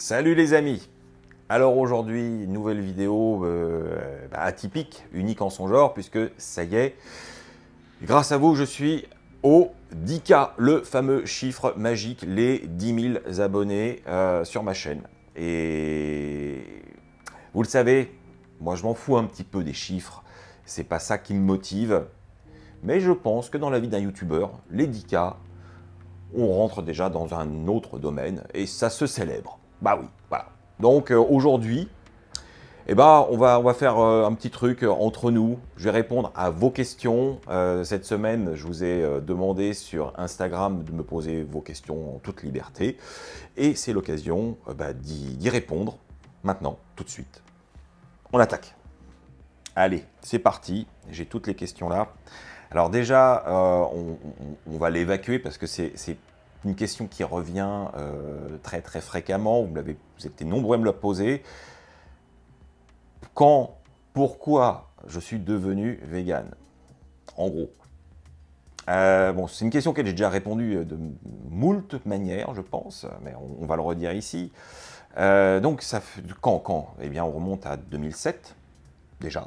Salut les amis Alors aujourd'hui, nouvelle vidéo euh, bah, atypique, unique en son genre, puisque ça y est, grâce à vous, je suis au 10K, le fameux chiffre magique, les 10 000 abonnés euh, sur ma chaîne. Et vous le savez, moi je m'en fous un petit peu des chiffres, c'est pas ça qui me motive, mais je pense que dans la vie d'un youtubeur, les 10K, on rentre déjà dans un autre domaine et ça se célèbre. Bah oui, voilà. Donc euh, aujourd'hui, eh ben, on, va, faire euh, un petit truc entre nous. Je vais répondre à vos questions. Euh, cette semaine, je vous ai demandé sur Instagram de me poser vos questions en toute liberté. Et c'est l'occasion bah, d'y répondre maintenant, tout de suite. On attaque. Allez, c'est parti. J'ai toutes les questions là. Alors déjà, on, va l'évacuer parce que c'est une question qui revient euh, très très fréquemment, vous, avez, vous êtes nombreux à me la poser. Quand, pourquoi je suis devenu vegan? En gros. Euh, bon, c'est une question que j'ai déjà répondu de moult manières, je pense, mais on, va le redire ici. Euh, donc, ça quand, quand? Eh bien, on remonte à 2007, déjà.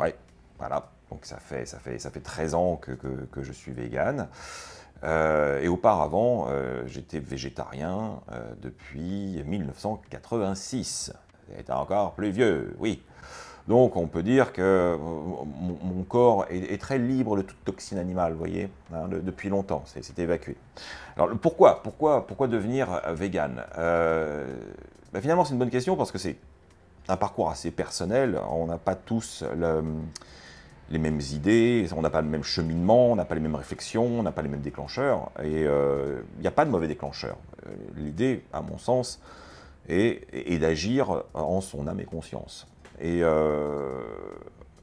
Ouais, voilà. Donc, ça fait, ça fait, ça fait 13 ans que, que, que je suis vegan. Euh, et auparavant, euh, j'étais végétarien euh, depuis 1986. C'était encore plus vieux, oui. Donc on peut dire que mon, corps est, très libre de toute toxine animale, vous voyez, hein, depuis longtemps, c'est évacué. Alors pourquoi pourquoi, pourquoi devenir vegan? Ben, Finalement c'est une bonne question parce que c'est un parcours assez personnel, on n'a pas tous le les mêmes idées, on n'a pas le même cheminement, on n'a pas les mêmes réflexions, on n'a pas les mêmes déclencheurs, et il euh, n'y a pas de mauvais déclencheur. Euh, l'idée, à mon sens, est, d'agir en son âme et conscience. Et euh,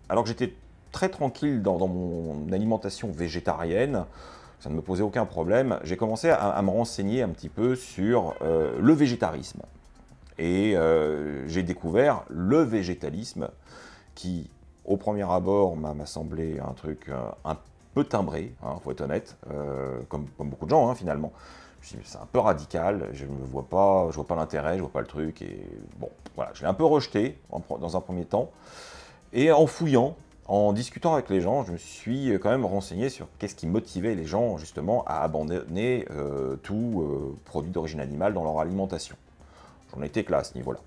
alors que j'étais très tranquille dans, mon alimentation végétarienne, ça ne me posait aucun problème, j'ai commencé à, me renseigner un petit peu sur le végétarisme. Et j'ai découvert le végétalisme qui au premier abord, m'a semblé un truc euh, un peu timbré, hein, faut être honnête, euh, comme, beaucoup de gens hein, finalement. C'est un peu radical, je ne vois pas, pas l'intérêt, je vois pas le truc, et bon, voilà, je l'ai un peu rejeté dans un premier temps. Et en fouillant, en discutant avec les gens, je me suis quand même renseigné sur qu'est-ce qui motivait les gens justement à abandonner euh, tout produit d'origine animale dans leur alimentation. J'en étais là à ce niveau-là.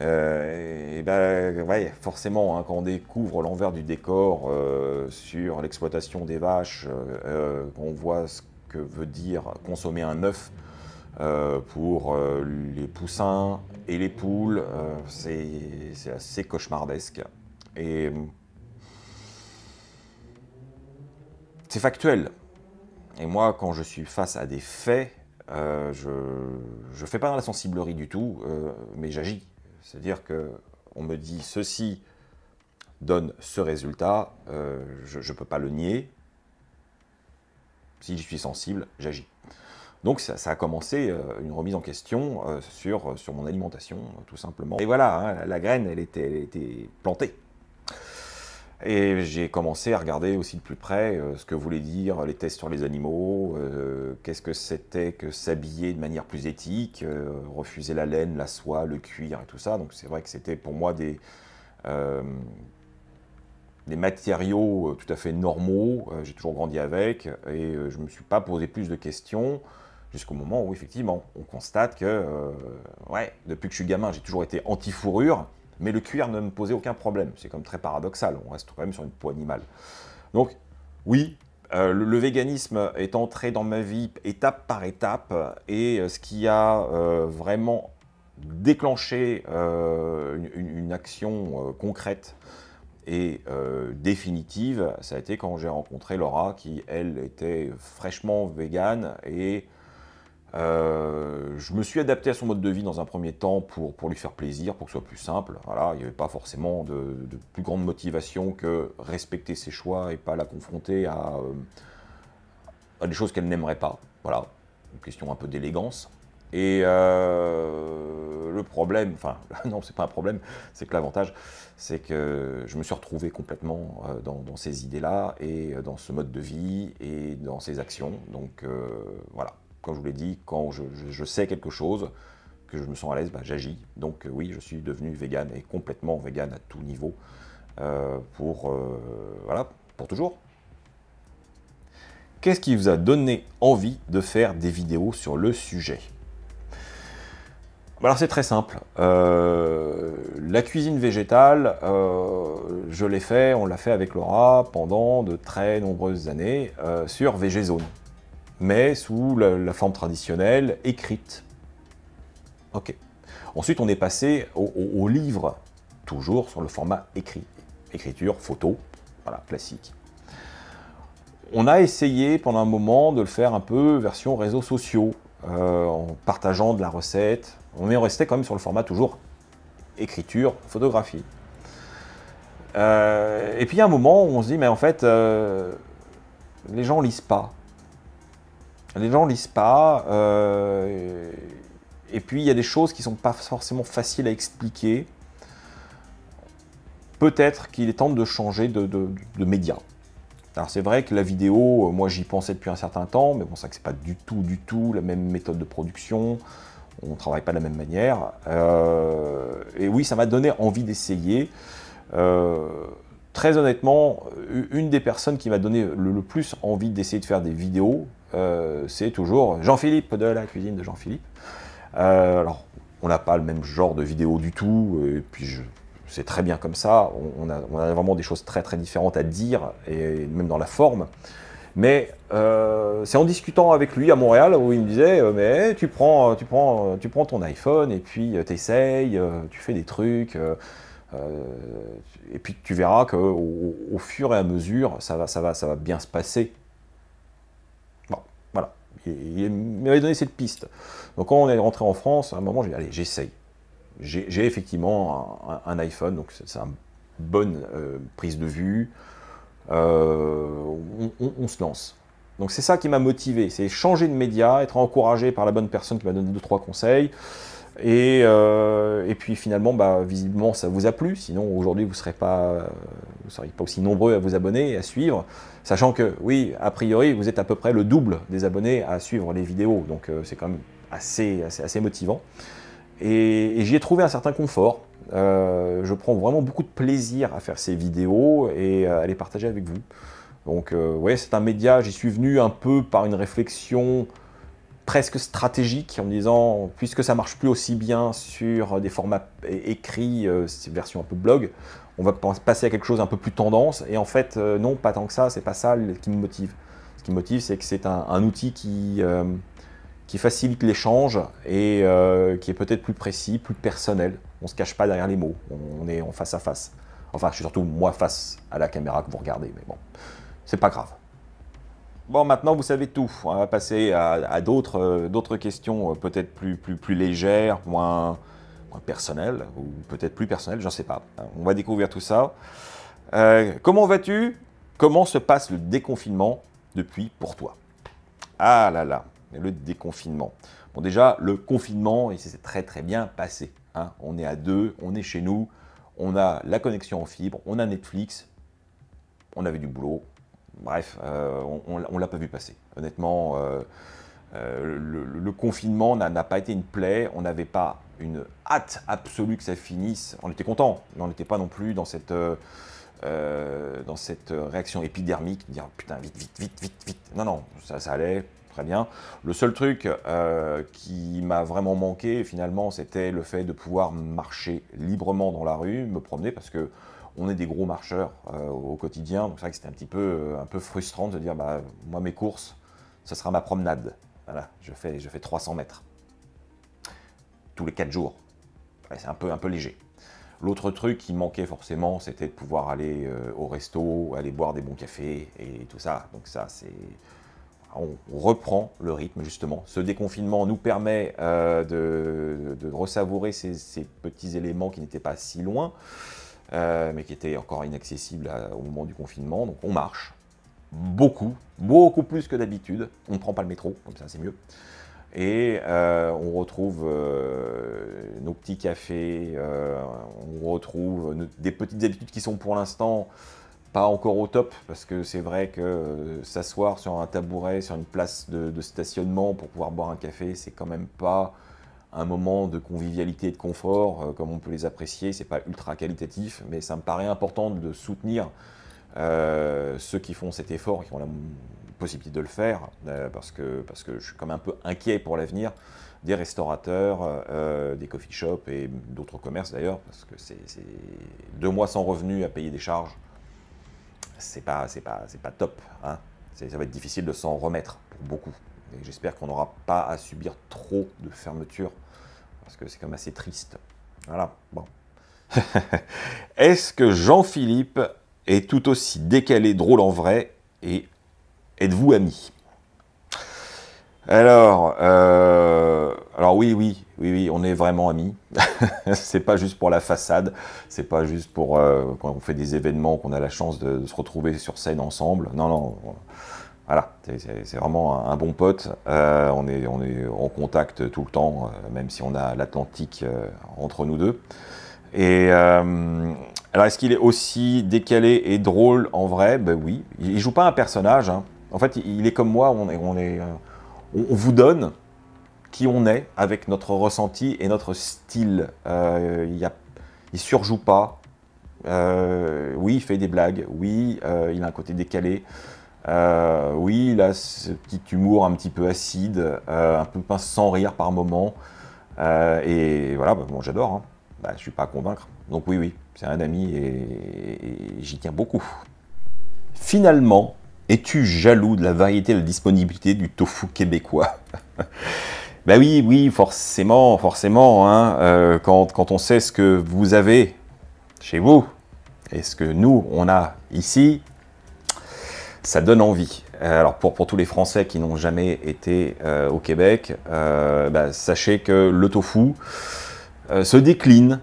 Euh, et ben, ouais, forcément, hein, quand on découvre l'envers du décor euh, sur l'exploitation des vaches, euh, on voit ce que veut dire consommer un œuf pour les poussins et les poules, c'est assez cauchemardesque. Et c'est factuel. Et moi, quand je suis face à des faits, je ne fais pas dans la sensiblerie du tout, mais j'agis. C'est-à-dire qu'on me dit ceci donne ce résultat, euh, je ne peux pas le nier. Si je suis sensible, j'agis. Donc ça, a commencé euh, une remise en question euh, sur, mon alimentation, tout simplement. Et voilà, hein, la graine, elle était plantée. Et j'ai commencé à regarder aussi de plus près euh, ce que voulaient dire les tests sur les animaux, euh, qu'est-ce que c'était que s'habiller de manière plus éthique, euh, refuser la laine, la soie, le cuir et tout ça. Donc c'est vrai que c'était pour moi des, des matériaux tout à fait normaux, j'ai toujours grandi avec, et je ne me suis pas posé plus de questions jusqu'au moment où effectivement on constate que, ouais, depuis que je suis gamin, j'ai toujours été anti-fourrure, mais le cuir ne me posait aucun problème. C'est comme très paradoxal, on reste quand même sur une peau animale. Donc, oui, euh, le, véganisme est entré dans ma vie étape par étape, et euh, ce qui a euh, vraiment déclenché une, action concrète et définitive, ça a été quand j'ai rencontré Laura, qui, elle, était fraîchement végane et euh, je me suis adapté à son mode de vie dans un premier temps pour, lui faire plaisir, pour que ce soit plus simple. Voilà, il n'y avait pas forcément de, plus grande motivation que respecter ses choix et pas la confronter à, euh, des choses qu'elle n'aimerait pas. Voilà, une question un peu d'élégance. Et euh, le problème, enfin non, c'est pas un problème, c'est que l'avantage, c'est que je me suis retrouvé complètement dans, ces idées-là et dans ce mode de vie et dans ces actions. Donc voilà, comme je vous l'ai dit, quand je, sais quelque chose, que je me sens à l'aise, bah, j'agis. Donc oui, je suis devenu vegan et complètement vegan à tout niveau pour, voilà, pour toujours. Qu'est-ce qui vous a donné envie de faire des vidéos sur le sujet? Alors c'est très simple. Euh, la cuisine végétale, euh, je l'ai fait, on l'a fait avec Laura pendant de très nombreuses années euh, sur VGZone, mais sous la, forme traditionnelle écrite. Ok. Ensuite, on est passé au, livre, toujours sur le format écrit, écriture, photo, voilà, classique. On a essayé pendant un moment de le faire un peu version réseaux sociaux, en partageant de la recette, on est resté quand même sur le format toujours écriture, photographie. Euh, et puis il y a un moment où on se dit, mais en fait, euh, les gens lisent pas. Les gens lisent pas. Euh, et puis il y a des choses qui sont pas forcément faciles à expliquer. Peut-être qu'il est temps de changer de, média. Alors c'est vrai que la vidéo, moi j'y pensais depuis un certain temps, mais bon, ça que c'est pas du tout, du tout la même méthode de production on travaille pas de la même manière. Euh, et oui, ça m'a donné envie d'essayer. Euh, très honnêtement, une des personnes qui m'a donné le, plus envie d'essayer de faire des vidéos, euh, c'est toujours Jean-Philippe de la cuisine de Jean-Philippe. alors, on n'a pas le même genre de vidéo du tout, et puis c'est très bien comme ça. On, a, vraiment des choses très très différentes à dire, et même dans la forme. Mais euh, c'est en discutant avec lui à Montréal où il me disait euh, mais tu prends, tu prends, tu prends ton iPhone et puis tu essayes, tu fais des trucs et puis tu verras qu'au au fur et à mesure ça va, ça va, ça va bien se passer. Il, m'avait donné cette piste. Donc quand on est rentré en France, à un moment j'ai dit allez j'essaye. J'ai effectivement un, iPhone donc c'est une bonne euh, prise de vue. Euh, on, se lance. Donc c'est ça qui m'a motivé, c'est changer de média, être encouragé par la bonne personne qui m'a donné deux trois conseils. Et, euh, puis finalement, bah, visiblement, ça vous a plu. Sinon, aujourd'hui, vous ne serez pas, vous seriez pas aussi nombreux à vous abonner et à suivre. Sachant que, oui, a priori, vous êtes à peu près le double des abonnés à suivre les vidéos. Donc euh, c'est quand même assez, assez, motivant. Et, et j'y ai trouvé un certain confort. Euh, je prends vraiment beaucoup de plaisir à faire ces vidéos et à les partager avec vous. Donc, euh, ouais, c'est un média, j'y suis venu un peu par une réflexion presque stratégique en disant, puisque ça marche plus aussi bien sur des formats écrits, euh, version un peu blog, on va passer à quelque chose un peu plus tendance. Et en fait, non, pas tant que ça, c'est pas ça qui me motive. Ce qui me motive, c'est que c'est un, outil qui, qui facilite l'échange et qui est peut-être plus précis, plus personnel on ne se cache pas derrière les mots, on est en face à face. Enfin, je suis surtout moi face à la caméra que vous regardez, mais bon, c'est pas grave. Bon, maintenant vous savez tout. On va passer à, euh, d'autres questions euh, peut-être plus, plus, plus légères, moins, personnelles, ou peut-être plus personnelles, j'en sais pas. On va découvrir tout ça. Euh, comment vas-tu? Comment se passe le déconfinement depuis pour toi? Ah là là, le déconfinement. Bon, déjà, le confinement, il s'est très très bien passé. Hein. On est à deux, on est chez nous, on a la connexion en fibre, on a Netflix, on avait du boulot. Bref, euh, on ne l'a pas vu passer. Honnêtement, euh, euh, le, confinement n'a pas été une plaie. On n'avait pas une hâte absolue que ça finisse. On était content, mais on n'était pas non plus dans cette, dans cette réaction épidermique, dire putain, vite, vite, vite, vite, vite. Non, non, ça, allait bien. Le seul truc qui m'a vraiment manqué finalement, c'était le fait de pouvoir marcher librement dans la rue, me promener, parce que on est des gros marcheurs euh, au quotidien, donc c'est vrai que c'était un petit peu, euh, un peu frustrant de se dire, bah, moi mes courses, ce sera ma promenade. Voilà, je fais, je fais 300 mètres tous les 4 jours. c'est un peu, un peu léger. L'autre truc qui manquait forcément, c'était de pouvoir aller au resto, aller boire des bons cafés et tout ça. Donc ça, c'est on reprend le rythme justement. Ce déconfinement nous permet euh, de, ressavourer ces, petits éléments qui n'étaient pas si loin, euh, mais qui étaient encore inaccessibles au moment du confinement. Donc on marche beaucoup, beaucoup plus que d'habitude. On ne prend pas le métro, comme ça c'est mieux. Et euh, on retrouve nos petits cafés, on retrouve des petites habitudes qui sont pour l'instant pas encore au top, parce que c'est vrai que euh, s'asseoir sur un tabouret, sur une place de, stationnement pour pouvoir boire un café, c'est quand même pas un moment de convivialité et de confort, euh, comme on peut les apprécier. C'est pas ultra qualitatif, mais ça me paraît important de soutenir euh, ceux qui font cet effort, qui ont la possibilité de le faire, euh, parce, que, parce que je suis comme un peu inquiet pour l'avenir des restaurateurs, des coffee shops et d'autres commerces d'ailleurs, parce que c'est deux mois sans revenus à payer des charges, c'est pas, pas, pas top. Hein. Ça va être difficile de s'en remettre pour beaucoup. Et j'espère qu'on n'aura pas à subir trop de fermetures, parce que c'est quand même assez triste. Voilà, bon. Est-ce que Jean-Philippe est tout aussi décalé, drôle en vrai, et êtes-vous amis alors, euh, alors oui, oui, oui, oui, on est vraiment amis. c'est pas juste pour la façade, c'est pas juste pour euh, quand on fait des événements qu'on a la chance de, se retrouver sur scène ensemble. Non, non, voilà, c'est vraiment un, bon pote. Euh, on, est, on est en contact tout le temps, euh, même si on a l'Atlantique euh, entre nous deux. Et alors, est-ce qu'il est aussi décalé et drôle en vrai? Ben oui. Il, joue pas un personnage. Hein. En fait, il est comme moi. On, on, est, vous donne qui on est avec notre ressenti et notre style. il, a, il surjoue pas. oui, il fait des blagues. Oui, il a un côté décalé. Euh, oui, il a ce petit humour un petit peu acide, euh, un peu sans rire par moment. Euh, et voilà, bah, bon, j'adore. Hein. Bah, je ne suis pas à convaincre. Donc oui, oui, c'est un ami et, j'y tiens beaucoup. Finalement, es-tu jaloux de la variété et de la disponibilité du tofu québécois? Ben oui, oui, forcément, forcément. Hein, quand, quand, on sait ce que vous avez chez vous et ce que nous, on a ici, ça donne envie. Euh, alors pour, pour tous les Français qui n'ont jamais été euh, au Québec, euh, bah, sachez que le tofu se décline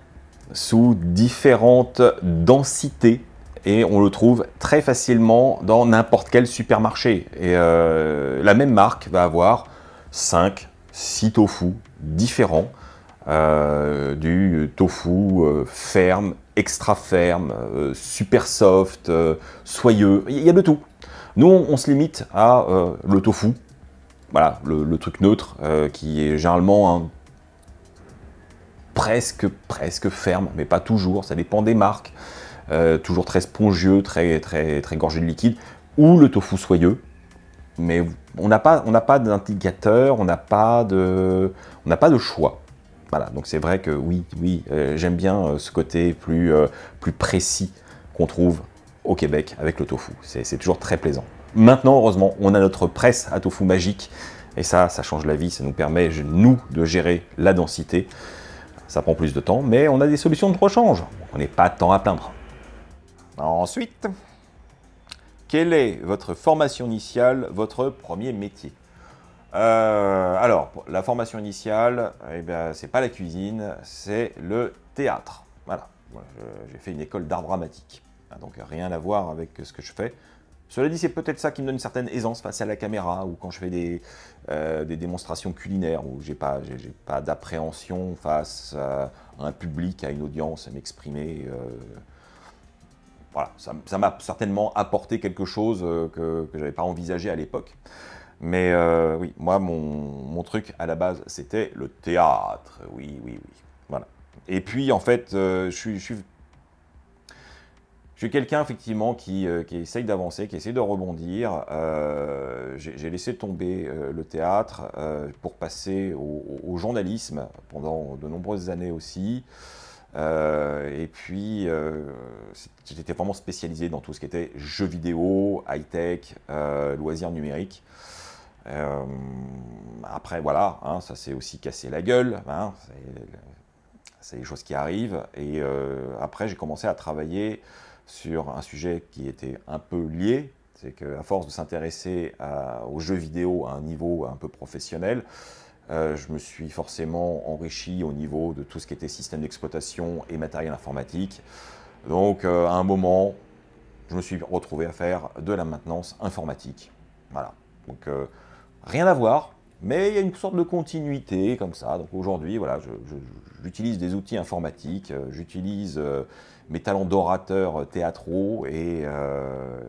sous différentes densités et on le trouve très facilement dans n'importe quel supermarché. Et la même marque va avoir 5, 6 tofu différents. du tofu ferme, extra ferme, super soft, soyeux, il y a de tout. Nous, on, se limite à euh, le tofu, le, truc neutre, euh, qui est généralement presque, presque ferme, mais pas toujours, ça dépend des marques, euh, toujours très spongieux, très, très, très gorgé de liquide, ou le tofu soyeux, mais on n'a pas, d'indicateur, on n'a pas, de, choix. Voilà, donc c'est vrai que oui, oui, j'aime bien ce côté plus précis qu'on trouve au Québec avec le tofu. C'est toujours très plaisant. Maintenant, heureusement, on a notre presse à tofu magique. Et ça, ça change la vie. Ça nous permet, nous, de gérer la densité. Ça prend plus de temps, mais on a des solutions de rechange. On n'est pas temps à plaindre. Ensuite, quelle est votre formation initiale, votre premier métier? Euh, Alors, la formation initiale, eh bien, c'est pas la cuisine, c'est le théâtre. Voilà. J'ai fait une école d'art dramatique. Ah, donc rien à voir avec ce que je fais. Cela dit, c'est peut-être ça qui me donne une certaine aisance face à la caméra, ou quand je fais des, euh, démonstrations culinaires, où j'ai pas, pas d'appréhension face à un public, à une audience, à m'exprimer. Euh, voilà, ça m'a certainement apporté quelque chose euh, que, je n'avais pas envisagé à l'époque. Mais oui, moi, mon, truc à la base, c'était le théâtre. Oui, oui, oui. Voilà. Et puis, en fait, je suis quelqu'un effectivement qui, euh, qui essaye d'avancer, qui essaye de rebondir. Euh, j'ai laissé tomber euh, le théâtre pour passer au, journalisme pendant de nombreuses années aussi. et puis, j'étais vraiment spécialisé dans tout ce qui était jeux vidéo, high-tech, loisirs numériques. après, voilà, hein, ça s'est aussi cassé la gueule. Hein, c'est des choses qui arrivent. Et après, j'ai commencé à travailler sur un sujet qui était un peu lié, c'est qu'à force de s'intéresser aux jeux vidéo à un niveau un peu professionnel, euh, je me suis forcément enrichi au niveau de tout ce qui était système d'exploitation et matériel informatique. Donc euh, à un moment, je me suis retrouvé à faire de la maintenance informatique. Voilà. Donc euh, rien à voir, mais il y a une sorte de continuité comme ça. Donc aujourd'hui, voilà, j'utilise des outils informatiques, j'utilise mes talents d'orateur théâtraux et euh,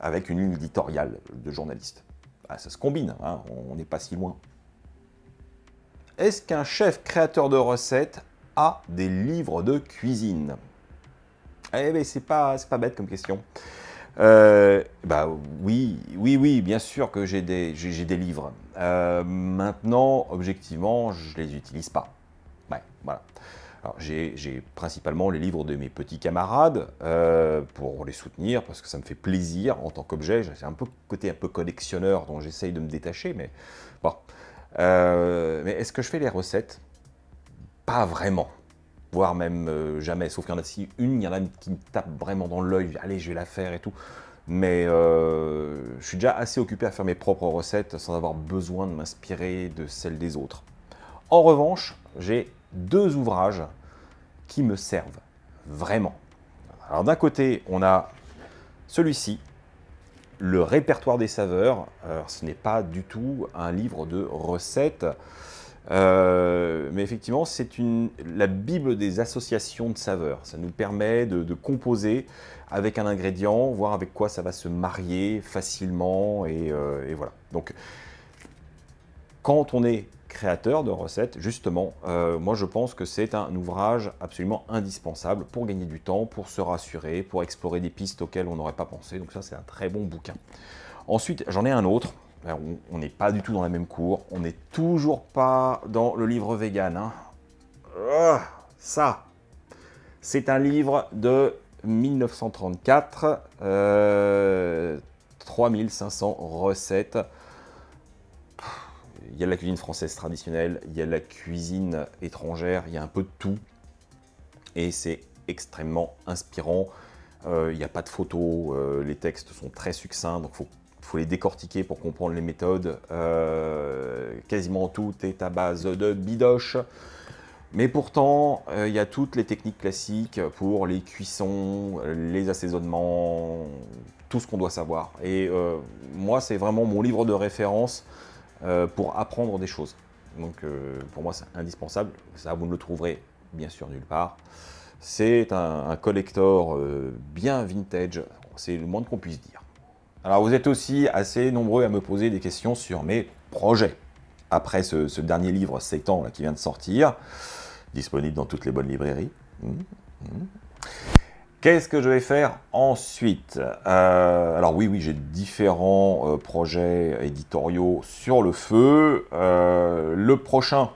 avec une ligne éditoriale de journaliste. Ah, ça se combine, hein, on n'est pas si loin. est-ce qu'un chef créateur de recettes a des livres de cuisine? Eh bien, c'est pas, pas bête comme question. Euh, bah oui, oui, oui, bien sûr que j'ai des, des livres. Euh, maintenant, objectivement, je les utilise pas. Ouais, voilà. J'ai principalement les livres de mes petits camarades euh, pour les soutenir parce que ça me fait plaisir en tant qu'objet. J'ai un peu côté un peu collectionneur dont j'essaye de me détacher, mais bon. mais est-ce que je fais les recettes? Pas vraiment voire même euh, jamais, sauf qu'il y en a si une, il y en a qui me tape vraiment dans l'œil, allez, je vais la faire et tout. Mais euh, je suis déjà assez occupé à faire mes propres recettes sans avoir besoin de m'inspirer de celles des autres. En revanche, j'ai deux ouvrages qui me servent vraiment. Alors d'un côté, on a celui-ci, le répertoire des saveurs. Ce n'est pas du tout un livre de recettes. Euh, mais effectivement, c'est la Bible des associations de saveurs. Ça nous permet de, composer avec un ingrédient, voir avec quoi ça va se marier facilement. Et, euh, voilà. Donc, quand on est créateur de recettes, justement, euh, moi je pense que c'est un ouvrage absolument indispensable pour gagner du temps, pour se rassurer, pour explorer des pistes auxquelles on n'aurait pas pensé. Donc ça, c'est un très bon bouquin. Ensuite, j'en ai un autre on n'est pas du tout dans la même cour, on n'est toujours pas dans le livre vegan. Hein. Ah, ça, c'est un livre de 1934, 3500 euh, recettes. Il y a la cuisine française traditionnelle, il y a la cuisine étrangère, il y a un peu de tout. Et c'est extrêmement inspirant. Euh, il n'y a pas de photos, euh, les textes sont très succincts, donc il faut les décortiquer pour comprendre les méthodes. Euh, quasiment tout est à base de bidoche. Mais pourtant, il y a toutes les techniques classiques pour les cuissons, les assaisonnements, tout ce qu'on doit savoir. Et moi, c'est vraiment mon livre de référence pour apprendre des choses. Donc pour moi, c'est indispensable. Ça, vous ne le trouverez bien sûr nulle part. C'est un, un collector bien vintage, c'est le moins qu'on puisse dire. Alors vous êtes aussi assez nombreux à me poser des questions sur mes projets. Après ce, dernier livre 7 ans qui vient de sortir, disponible dans toutes les bonnes librairies. Mmh, mmh. Qu'est-ce que je vais faire ensuite euh, Alors oui, oui, j'ai différents euh, projets éditoriaux sur le feu. Euh, le prochain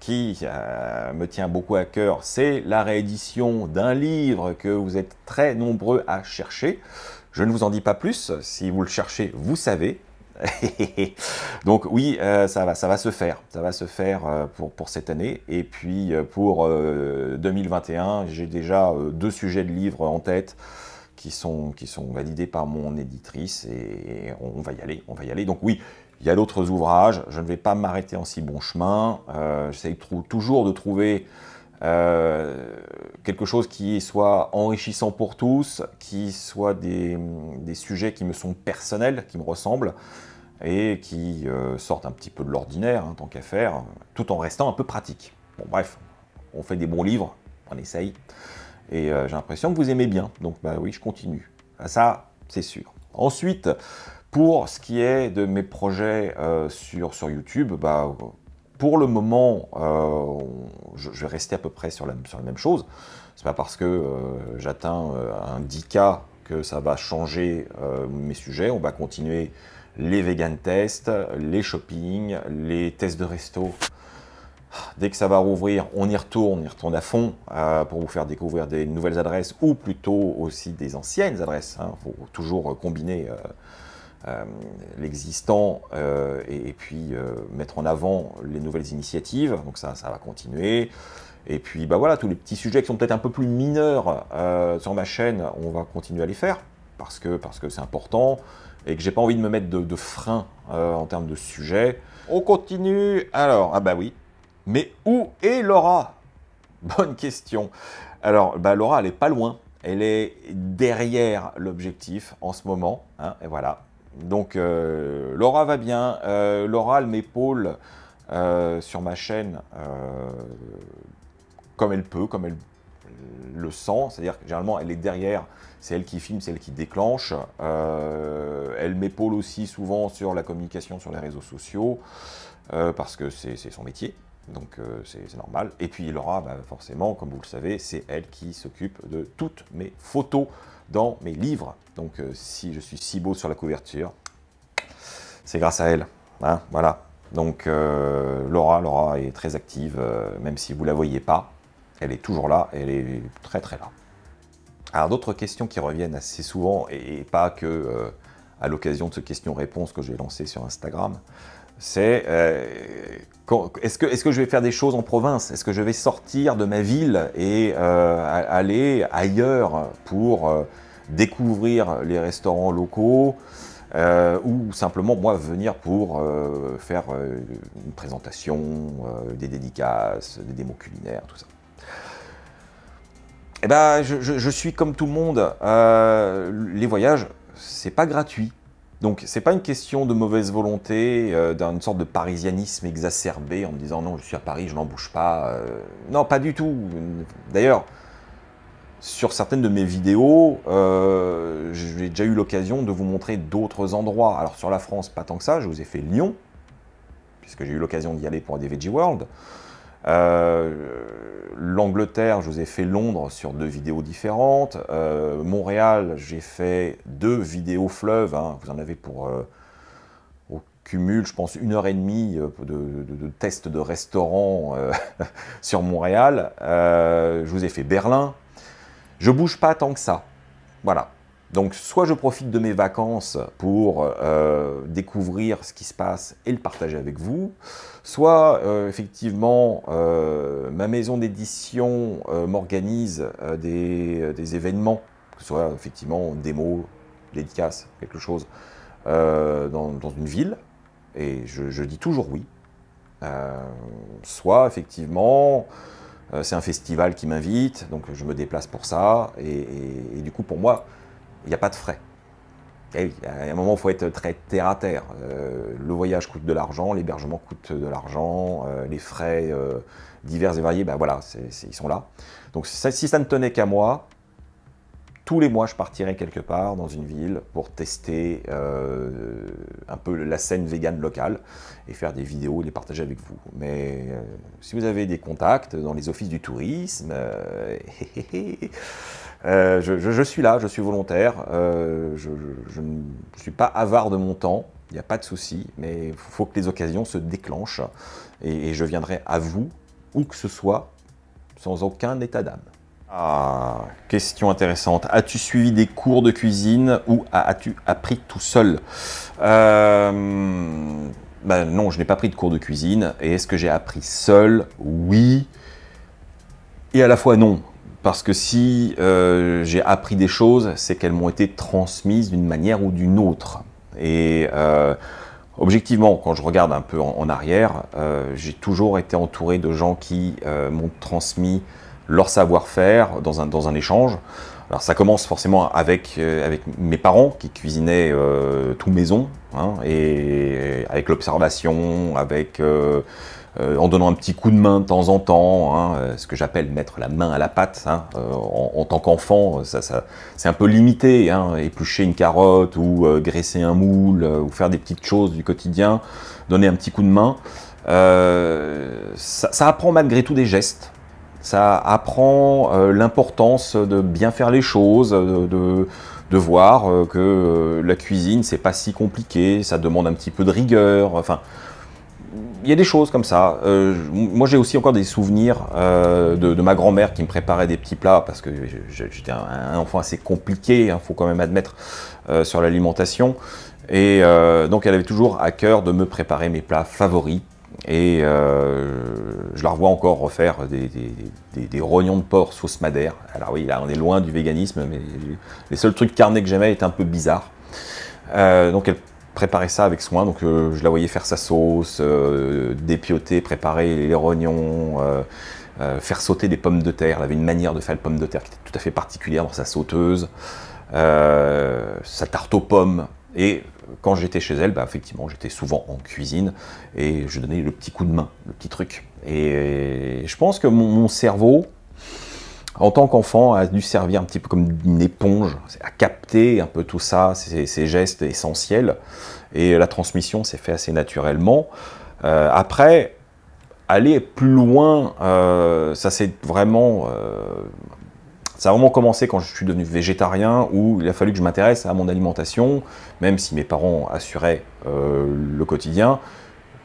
qui me tient beaucoup à cœur, c'est la réédition d'un livre que vous êtes très nombreux à chercher. Je ne vous en dis pas plus. Si vous le cherchez, vous savez. Donc oui, euh, ça, va, ça va se faire. Ça va se faire euh, pour, pour cette année. Et puis euh, pour 2021, j'ai déjà deux sujets de livres en tête qui sont, qui sont validés par mon éditrice et on va y aller. On va y aller. Donc oui, il y a d'autres ouvrages. Je ne vais pas m'arrêter en si bon chemin. J'essaie toujours de trouver quelque chose qui soit enrichissant pour tous, qui soit des, sujets qui me sont personnels, qui me ressemblent, et qui euh, sortent un petit peu de l'ordinaire, hein, tant qu'à faire, tout en restant un peu pratique. Bon bref, on fait des bons livres, on essaye, et euh, j'ai l'impression que vous aimez bien, donc bah oui, je continue. Ah, ça, c'est sûr. Ensuite, pour ce qui est de mes projets sur, sur YouTube, bah, pour le moment, euh, je, vais rester à peu près sur la, même chose. C'est pas parce que euh, j'atteins euh, un 10K que ça va changer mes sujets. On va continuer les vegan tests, les shopping, les tests de resto. Dès que ça va rouvrir, on y retourne, on y retourne à fond pour vous faire découvrir des nouvelles adresses ou plutôt aussi des anciennes adresses. Il hein. faut toujours combiner l'existant euh, et, puis euh, mettre en avant les nouvelles initiatives. Donc ça, ça va continuer. Et puis bah voilà, tous les petits sujets qui sont peut-être un peu plus mineurs sur ma chaîne, on va continuer à les faire parce que parce que c'est important et que j'ai pas envie de me mettre de, frein en termes de sujets. On continue. Alors ah bah oui. Mais où est Laura? Bonne question. Alors bah Laura, elle est pas loin. Elle est derrière l'objectif en ce moment. Hein, et voilà, donc euh, Laura va bien, euh, Laura elle m'épaule euh, sur ma chaîne comme elle peut, comme elle, le sent, c'est-à-dire que généralement elle est derrière, c'est elle qui filme, c'est elle qui déclenche. Elle m'épaule aussi souvent sur la communication sur les réseaux sociaux, parce que c'est son métier, donc euh, c'est normal. Et puis Laura, bah, forcément, comme vous le savez, c'est elle qui s'occupe de toutes mes photos dans mes livres. Donc si je suis si beau sur la couverture, c'est grâce à elle. Hein, voilà. Donc Laura, Laura est très active, même si vous ne la voyez pas elle est toujours là, elle est très très là. Alors d'autres questions qui reviennent assez souvent, et pas que euh, à l'occasion de ce question-réponse que j'ai lancé sur Instagram, c'est euh, est-ce que, je vais faire des choses en province? Est-ce que je vais sortir de ma ville et euh, aller ailleurs pour découvrir les restaurants locaux ou simplement moi venir pour faire une présentation, des dédicaces, des démos culinaires, tout ça? Eh ben, je, suis comme tout le monde. Euh, les voyages, c'est pas gratuit. Donc, c'est pas une question de mauvaise volonté, euh, d'une sorte de parisianisme exacerbé en me disant non, je suis à Paris, je n'en bouge pas. Euh. non, pas du tout. D'ailleurs, sur certaines de mes vidéos, j'ai déjà eu l'occasion de vous montrer d'autres endroits. Alors, sur la France, pas tant que ça. Je vous ai fait Lyon, puisque j'ai eu l'occasion d'y aller pour des Veggie World. L'Angleterre, je vous ai fait Londres sur deux vidéos différentes. Euh, Montréal, j'ai fait deux vidéos fleuves. Hein. Vous en avez pour, euh, au cumul, je pense, une heure et demie euh, de, tests de restaurants sur Montréal. je vous ai fait Berlin. Je bouge pas tant que ça. Voilà. Donc, soit je profite de mes vacances pour découvrir ce qui se passe et le partager avec vous, Soit, euh, effectivement, euh, ma maison d'édition euh, m'organise des, événements, que ce soit effectivement démo, dédicace, quelque chose, dans, une ville, et je, dis toujours oui. soit, effectivement, c'est un festival qui m'invite, donc je me déplace pour ça, et du coup, pour moi, il n'y a pas de frais. Eh à un moment, il faut être très terre à terre. Euh, le voyage coûte de l'argent, l'hébergement coûte de l'argent, euh, les frais euh, divers et variés, ben voilà, ils sont là. Donc si ça ne tenait qu'à moi, tous les mois, je partirais quelque part dans une ville pour tester un peu la scène vegan locale et faire des vidéos et les partager avec vous. Mais si vous avez des contacts dans les offices du tourisme, Euh, je, suis là, je suis volontaire, euh, je, ne suis pas avare de mon temps, il n'y a pas de souci, mais il faut que les occasions se déclenchent et, je viendrai à vous, où que ce soit, sans aucun état d'âme. Ah, question intéressante. As-tu suivi des cours de cuisine ou as-tu appris tout seul euh, ben Non, je n'ai pas pris de cours de cuisine. Et est-ce que j'ai appris seul? Oui. Et à la fois non. Parce que si euh, j'ai appris des choses, c'est qu'elles m'ont été transmises d'une manière ou d'une autre. Et euh, objectivement, quand je regarde un peu en, arrière, j'ai toujours été entouré de gens qui m'ont transmis leur savoir-faire dans un, échange. Alors ça commence forcément avec, avec mes parents qui cuisinaient tout maison, hein, et avec l'observation, avec euh, en donnant un petit coup de main de temps en temps, hein, euh, ce que j'appelle mettre la main à la pâte. Hein, euh, en, tant qu'enfant, c'est un peu limité, éplucher une carotte ou graisser un moule ou faire des petites choses du quotidien, donner un petit coup de main. Ça, apprend malgré tout des gestes. Ça apprend l'importance de bien faire les choses, de, voir que la cuisine, c'est pas si compliqué, ça demande un petit peu de rigueur. Enfin, il y a des choses comme ça. Euh, moi, j'ai aussi encore des souvenirs euh, de, ma grand-mère qui me préparait des petits plats parce que j'étais un, enfant assez compliqué, il hein, faut quand même admettre, euh, sur l'alimentation. Et donc, elle avait toujours à cœur de me préparer mes plats favoris. Et je la revois encore refaire des, rognons de porc sauce madère. Alors oui, là, on est loin du véganisme, mais les seuls trucs carnés que j'aimais étaient un peu bizarres. donc, elle préparer ça avec soin. Donc euh, je la voyais faire sa sauce, euh, dépioter, préparer les rognons, euh, faire sauter des pommes de terre. Elle avait une manière de faire les pommes de terre qui était tout à fait particulière dans sa sauteuse, sa tarte aux pommes. Et quand j'étais chez elle, bah, effectivement, j'étais souvent en cuisine et je donnais le petit coup de main, le petit truc. Et je pense que mon, cerveau en tant qu'enfant, a dû servir un petit peu comme une éponge, à capter un peu tout ça, ces, gestes essentiels. Et la transmission s'est fait assez naturellement. Euh, après, aller plus loin, euh, ça c'est vraiment... Euh, ça a vraiment commencé quand je suis devenu végétarien, où il a fallu que je m'intéresse à mon alimentation, même si mes parents assuraient le quotidien.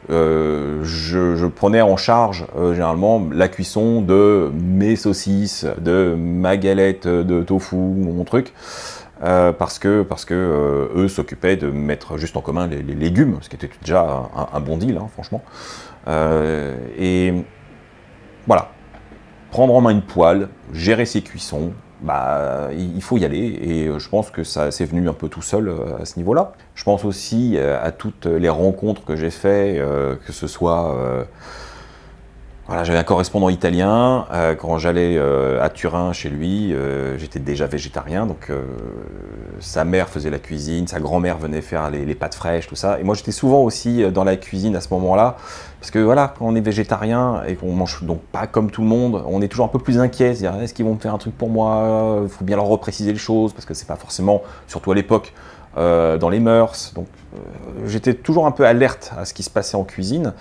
je, prenais en charge généralement la cuisson de mes saucisses, de ma galette de tofu, mon truc. parce que, parce que eux s'occupaient de mettre juste en commun les, légumes, ce qui était déjà un, bon deal, hein, franchement. Euh, et voilà, prendre en main une poêle, gérer ses cuissons, bah, il faut y aller et je pense que ça c'est venu un peu tout seul euh, à ce niveau-là. Je pense aussi euh, à toutes les rencontres que j'ai faites, que ce soit j'avais un correspondant italien. Euh, quand j'allais euh, à Turin chez lui, euh, j'étais déjà végétarien. Donc sa mère faisait la cuisine, sa grand-mère venait faire les, pâtes fraîches, tout ça. Et moi j'étais souvent aussi dans la cuisine à ce moment-là. Parce que voilà, quand on est végétarien et qu'on mange donc pas comme tout le monde, on est toujours un peu plus inquiet. est-ce qu'ils vont me faire un truc pour moi Il faut bien leur repréciser les choses parce que c'est pas forcément, surtout à l'époque, dans les mœurs. Donc j'étais toujours un peu alerte à ce qui se passait en cuisine.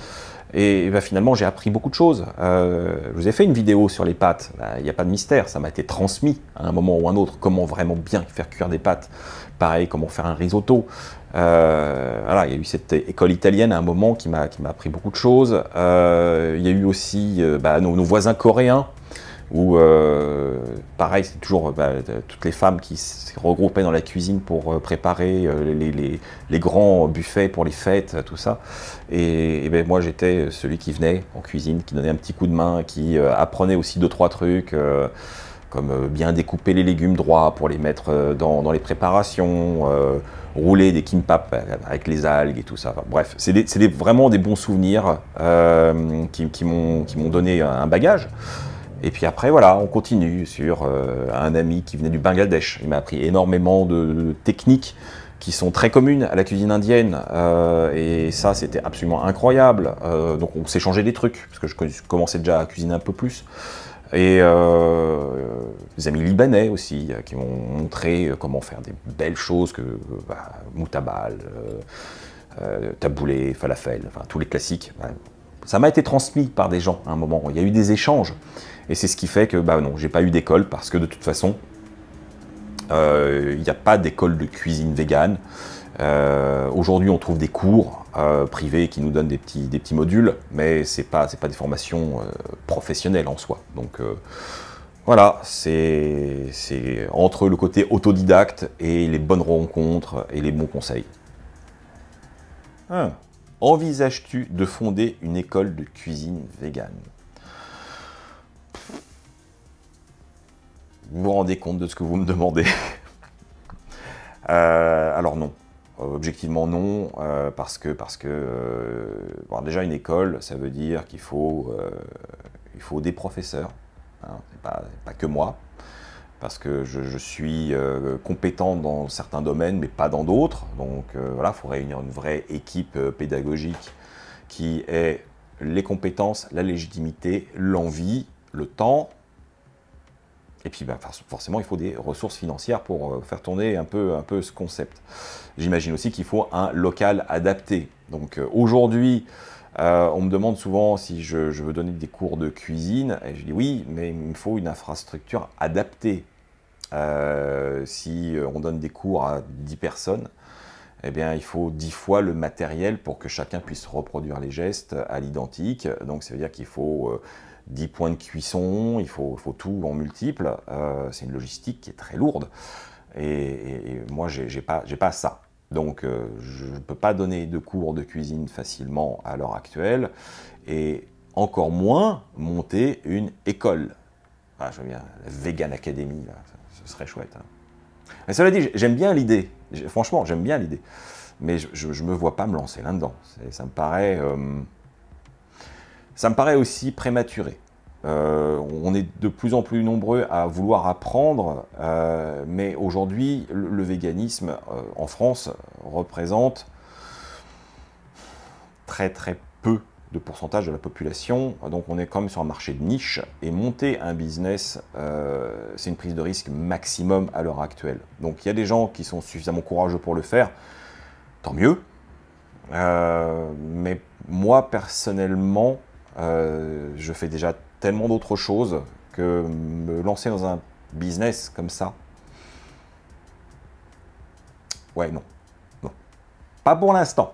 Et bah, finalement, j'ai appris beaucoup de choses. Euh, je vous ai fait une vidéo sur les pâtes. Bah, il n'y a pas de mystère, ça m'a été transmis à un moment ou un autre. Comment vraiment bien faire cuire des pâtes. Pareil, comment faire un risotto. Euh, voilà, il y a eu cette école italienne à un moment qui m'a appris beaucoup de choses. Euh, il y a eu aussi bah, nos, voisins coréens où, euh, pareil, c'est toujours bah, toutes les femmes qui se regroupaient dans la cuisine pour euh, préparer euh, les, grands buffets pour les fêtes, tout ça. Et, ben, moi, j'étais celui qui venait en cuisine, qui donnait un petit coup de main, qui apprenait aussi deux, trois trucs, comme bien découper les légumes droits pour les mettre dans, les préparations, rouler des kimbap avec les algues et tout ça. bref, c'est vraiment des bons souvenirs qui, qui m'ont donné un bagage. Et puis après, voilà, on continue sur euh, un ami qui venait du Bangladesh. Il m'a appris énormément de, techniques qui sont très communes à la cuisine indienne. Euh, et ça, c'était absolument incroyable. Euh, donc on changé des trucs, parce que je commençais déjà à cuisiner un peu plus. Et des amis libanais aussi, qui m'ont montré comment faire des belles choses, que bah, moutabal, taboulé, falafel, enfin tous les classiques. Ça m'a été transmis par des gens à un moment. Il y a eu des échanges. Et c'est ce qui fait que, bah non, j'ai pas eu d'école parce que de toute façon, euh, il n'y a pas d'école de cuisine végane. Euh, aujourd'hui, on trouve des cours euh, privés qui nous donnent des petits, des petits modules, mais ce n'est pas, pas des formations professionnelles en soi. Donc voilà, c'est entre le côté autodidacte et les bonnes rencontres et les bons conseils. Ah. Envisages-tu de fonder une école de cuisine végane? Vous vous rendez compte de ce que vous me demandez? Euh, Alors non. Objectivement non, euh, parce que, parce euh, déjà une école, ça veut dire qu'il faut, il faut des professeurs, hein, pas, que moi, parce que je, suis compétent dans certains domaines, mais pas dans d'autres. Donc voilà, il faut réunir une vraie équipe pédagogique qui ait les compétences, la légitimité, l'envie, le temps, et puis bah, forcément, il faut des ressources financières pour euh, faire tourner un peu, ce concept. J'imagine aussi qu'il faut un local adapté. Donc euh, aujourd'hui, euh, on me demande souvent si je, veux donner des cours de cuisine, et je dis oui, mais il me faut une infrastructure adaptée. Si on donne des cours à 10 personnes, eh bien, il faut 10 fois le matériel pour que chacun puisse reproduire les gestes à l'identique. Donc, ça veut dire qu'il faut 10 points de cuisson, il faut, tout en multiple. Euh, c'est une logistique qui est très lourde. Et, moi, je n'ai pas, ça. Donc, euh, je ne peux pas donner de cours de cuisine facilement à l'heure actuelle. Et encore moins monter une école. Ah, je veux bien, la Vegan Academy, ce serait chouette. Hein. Cela dit, j'aime bien l'idée. Franchement, j'aime bien l'idée. Mais je ne me vois pas me lancer là-dedans. Ça me paraît... Euh, ça me paraît aussi prématuré. Euh, on est de plus en plus nombreux à vouloir apprendre, euh, mais aujourd'hui, le, véganisme en France représente très très peu de pourcentage de la population. Donc on est quand même sur un marché de niche. Et monter un business, euh, c'est une prise de risque maximum à l'heure actuelle. Donc il y a des gens qui sont suffisamment courageux pour le faire. Tant mieux. Euh, mais moi, personnellement, euh, je fais déjà tellement d'autres choses que me lancer dans un business comme ça, ouais, non. Non. Pas pour l'instant.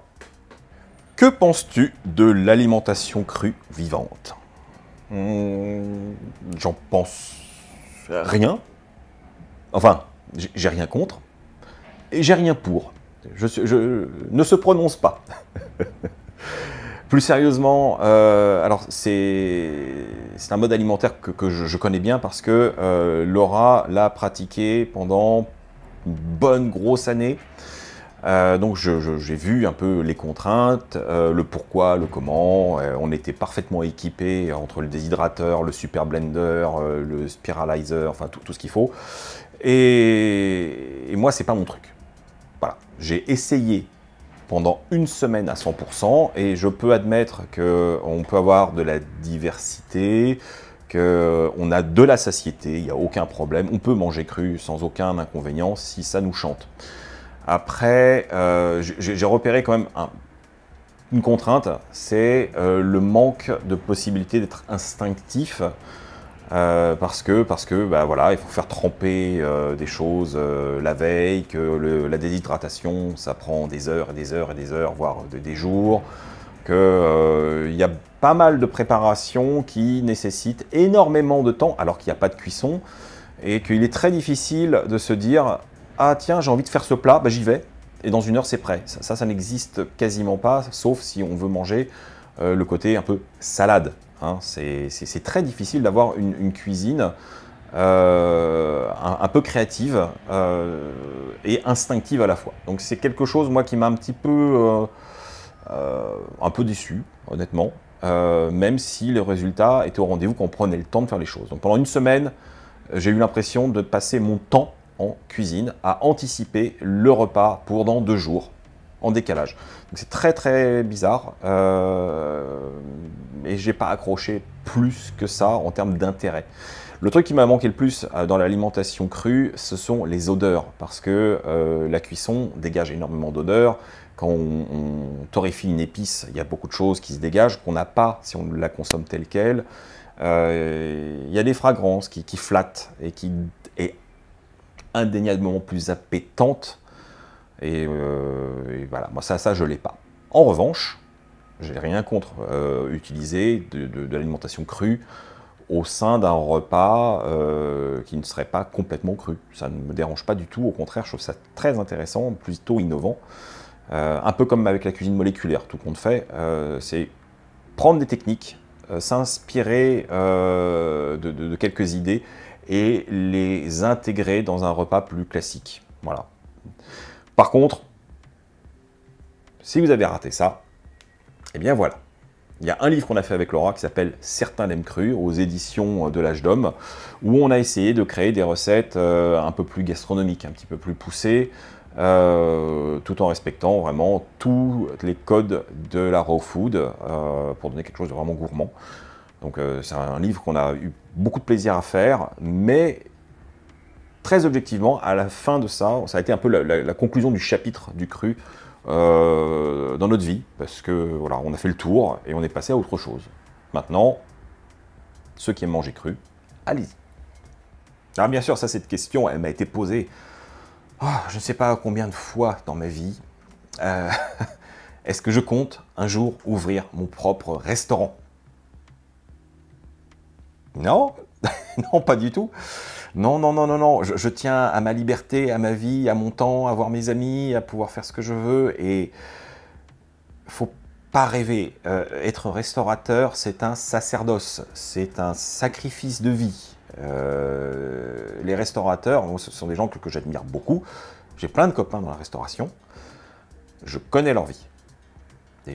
Que penses-tu de l'alimentation crue vivante? Hmm, J'en pense rien. Enfin, j'ai rien contre. Et j'ai rien pour. Je, ne se prononce pas. Plus sérieusement, euh, alors c'est un mode alimentaire que, je, connais bien parce que euh, Laura l'a pratiqué pendant une bonne grosse année. Euh, donc j'ai vu un peu les contraintes, euh, le pourquoi, le comment. Euh, on était parfaitement équipés entre le déshydrateur, le super blender, le spiralizer, enfin tout, ce qu'il faut. Et, et moi, c'est pas mon truc. Voilà, j'ai essayé pendant une semaine à 100% et je peux admettre qu'on peut avoir de la diversité, qu'on a de la satiété, il n'y a aucun problème. On peut manger cru sans aucun inconvénient si ça nous chante. Après, euh, j'ai repéré quand même une contrainte, c'est euh, le manque de possibilité d'être instinctif. Euh, parce que, parce que bah, voilà, il faut faire tremper des choses la veille, que la déshydratation, ça prend des heures et des heures et des heures, voire des jours, qu'il y a pas mal de préparations qui nécessitent énormément de temps, alors qu'il n'y a pas de cuisson, et qu'il est très difficile de se dire ah tiens, j'ai envie de faire ce plat, bah, j'y vais, et dans une heure c'est prêt. Ça, ça, n'existe quasiment pas, sauf si on veut manger euh, le côté un peu salade. Hein. C'est très difficile d'avoir une, cuisine euh, un, peu créative euh, et instinctive à la fois. Donc c'est quelque chose, moi, qui m'a un petit peu, un peu déçu, honnêtement, même si le résultat était au rendez-vous, qu'on prenait le temps de faire les choses. Donc pendant une semaine, j'ai eu l'impression de passer mon temps en cuisine à anticiper le repas pour dans deux jours en décalage. C'est très très bizarre euh, et j'ai pas accroché plus que ça en termes d'intérêt. Le truc qui m'a manqué le plus euh, dans l'alimentation crue, ce sont les odeurs, parce que euh, la cuisson dégage énormément d'odeurs. Quand on, torréfie une épice, il y a beaucoup de choses qui se dégagent qu'on n'a pas si on la consomme telle qu'elle. Il y a des fragrances qui, qui flattent et qui indéniablement plus appétante. Euh, et, voilà, moi ça, ça je l'ai pas. En revanche, j'ai rien contre euh, utiliser de, l'alimentation crue au sein d'un repas euh, qui ne serait pas complètement cru. Ça ne me dérange pas du tout, au contraire, je trouve ça très intéressant, plutôt innovant. un peu comme avec la cuisine moléculaire, tout compte fait, c'est prendre des techniques, s'inspirer de, quelques idées et les intégrer dans un repas plus classique. Voilà. Par contre, si vous avez raté ça, eh bien voilà. Il y a un livre qu'on a fait avec Laura qui s'appelle Certains l'aiment cru aux éditions de l'âge d'homme, où on a essayé de créer des recettes euh, un peu plus gastronomiques, un petit peu plus poussées, euh, tout en respectant vraiment tous les codes de la raw food euh, pour donner quelque chose de vraiment gourmand. Donc c'est un livre qu'on a eu beaucoup de plaisir à faire, mais très objectivement, à la fin de ça, ça a été un peu la, conclusion du chapitre du cru euh, dans notre vie, parce que voilà, on a fait le tour et on est passé à autre chose. Maintenant, ceux qui aiment manger cru, allez-y. Alors bien sûr, ça, cette question, elle m'a été posée, ah, je ne sais pas combien de fois dans ma vie. Euh, est-ce que je compte un jour ouvrir mon propre restaurant? Non, non, pas du tout. Non, non, non, non, non. Je, tiens à ma liberté, à ma vie, à mon temps, à voir mes amis, à pouvoir faire ce que je veux. Et faut pas rêver. Euh, être restaurateur, c'est un sacerdoce, c'est un sacrifice de vie. Euh, les restaurateurs, ce sont des gens que j'admire beaucoup. J'ai plein de copains dans la restauration. Je connais leur vie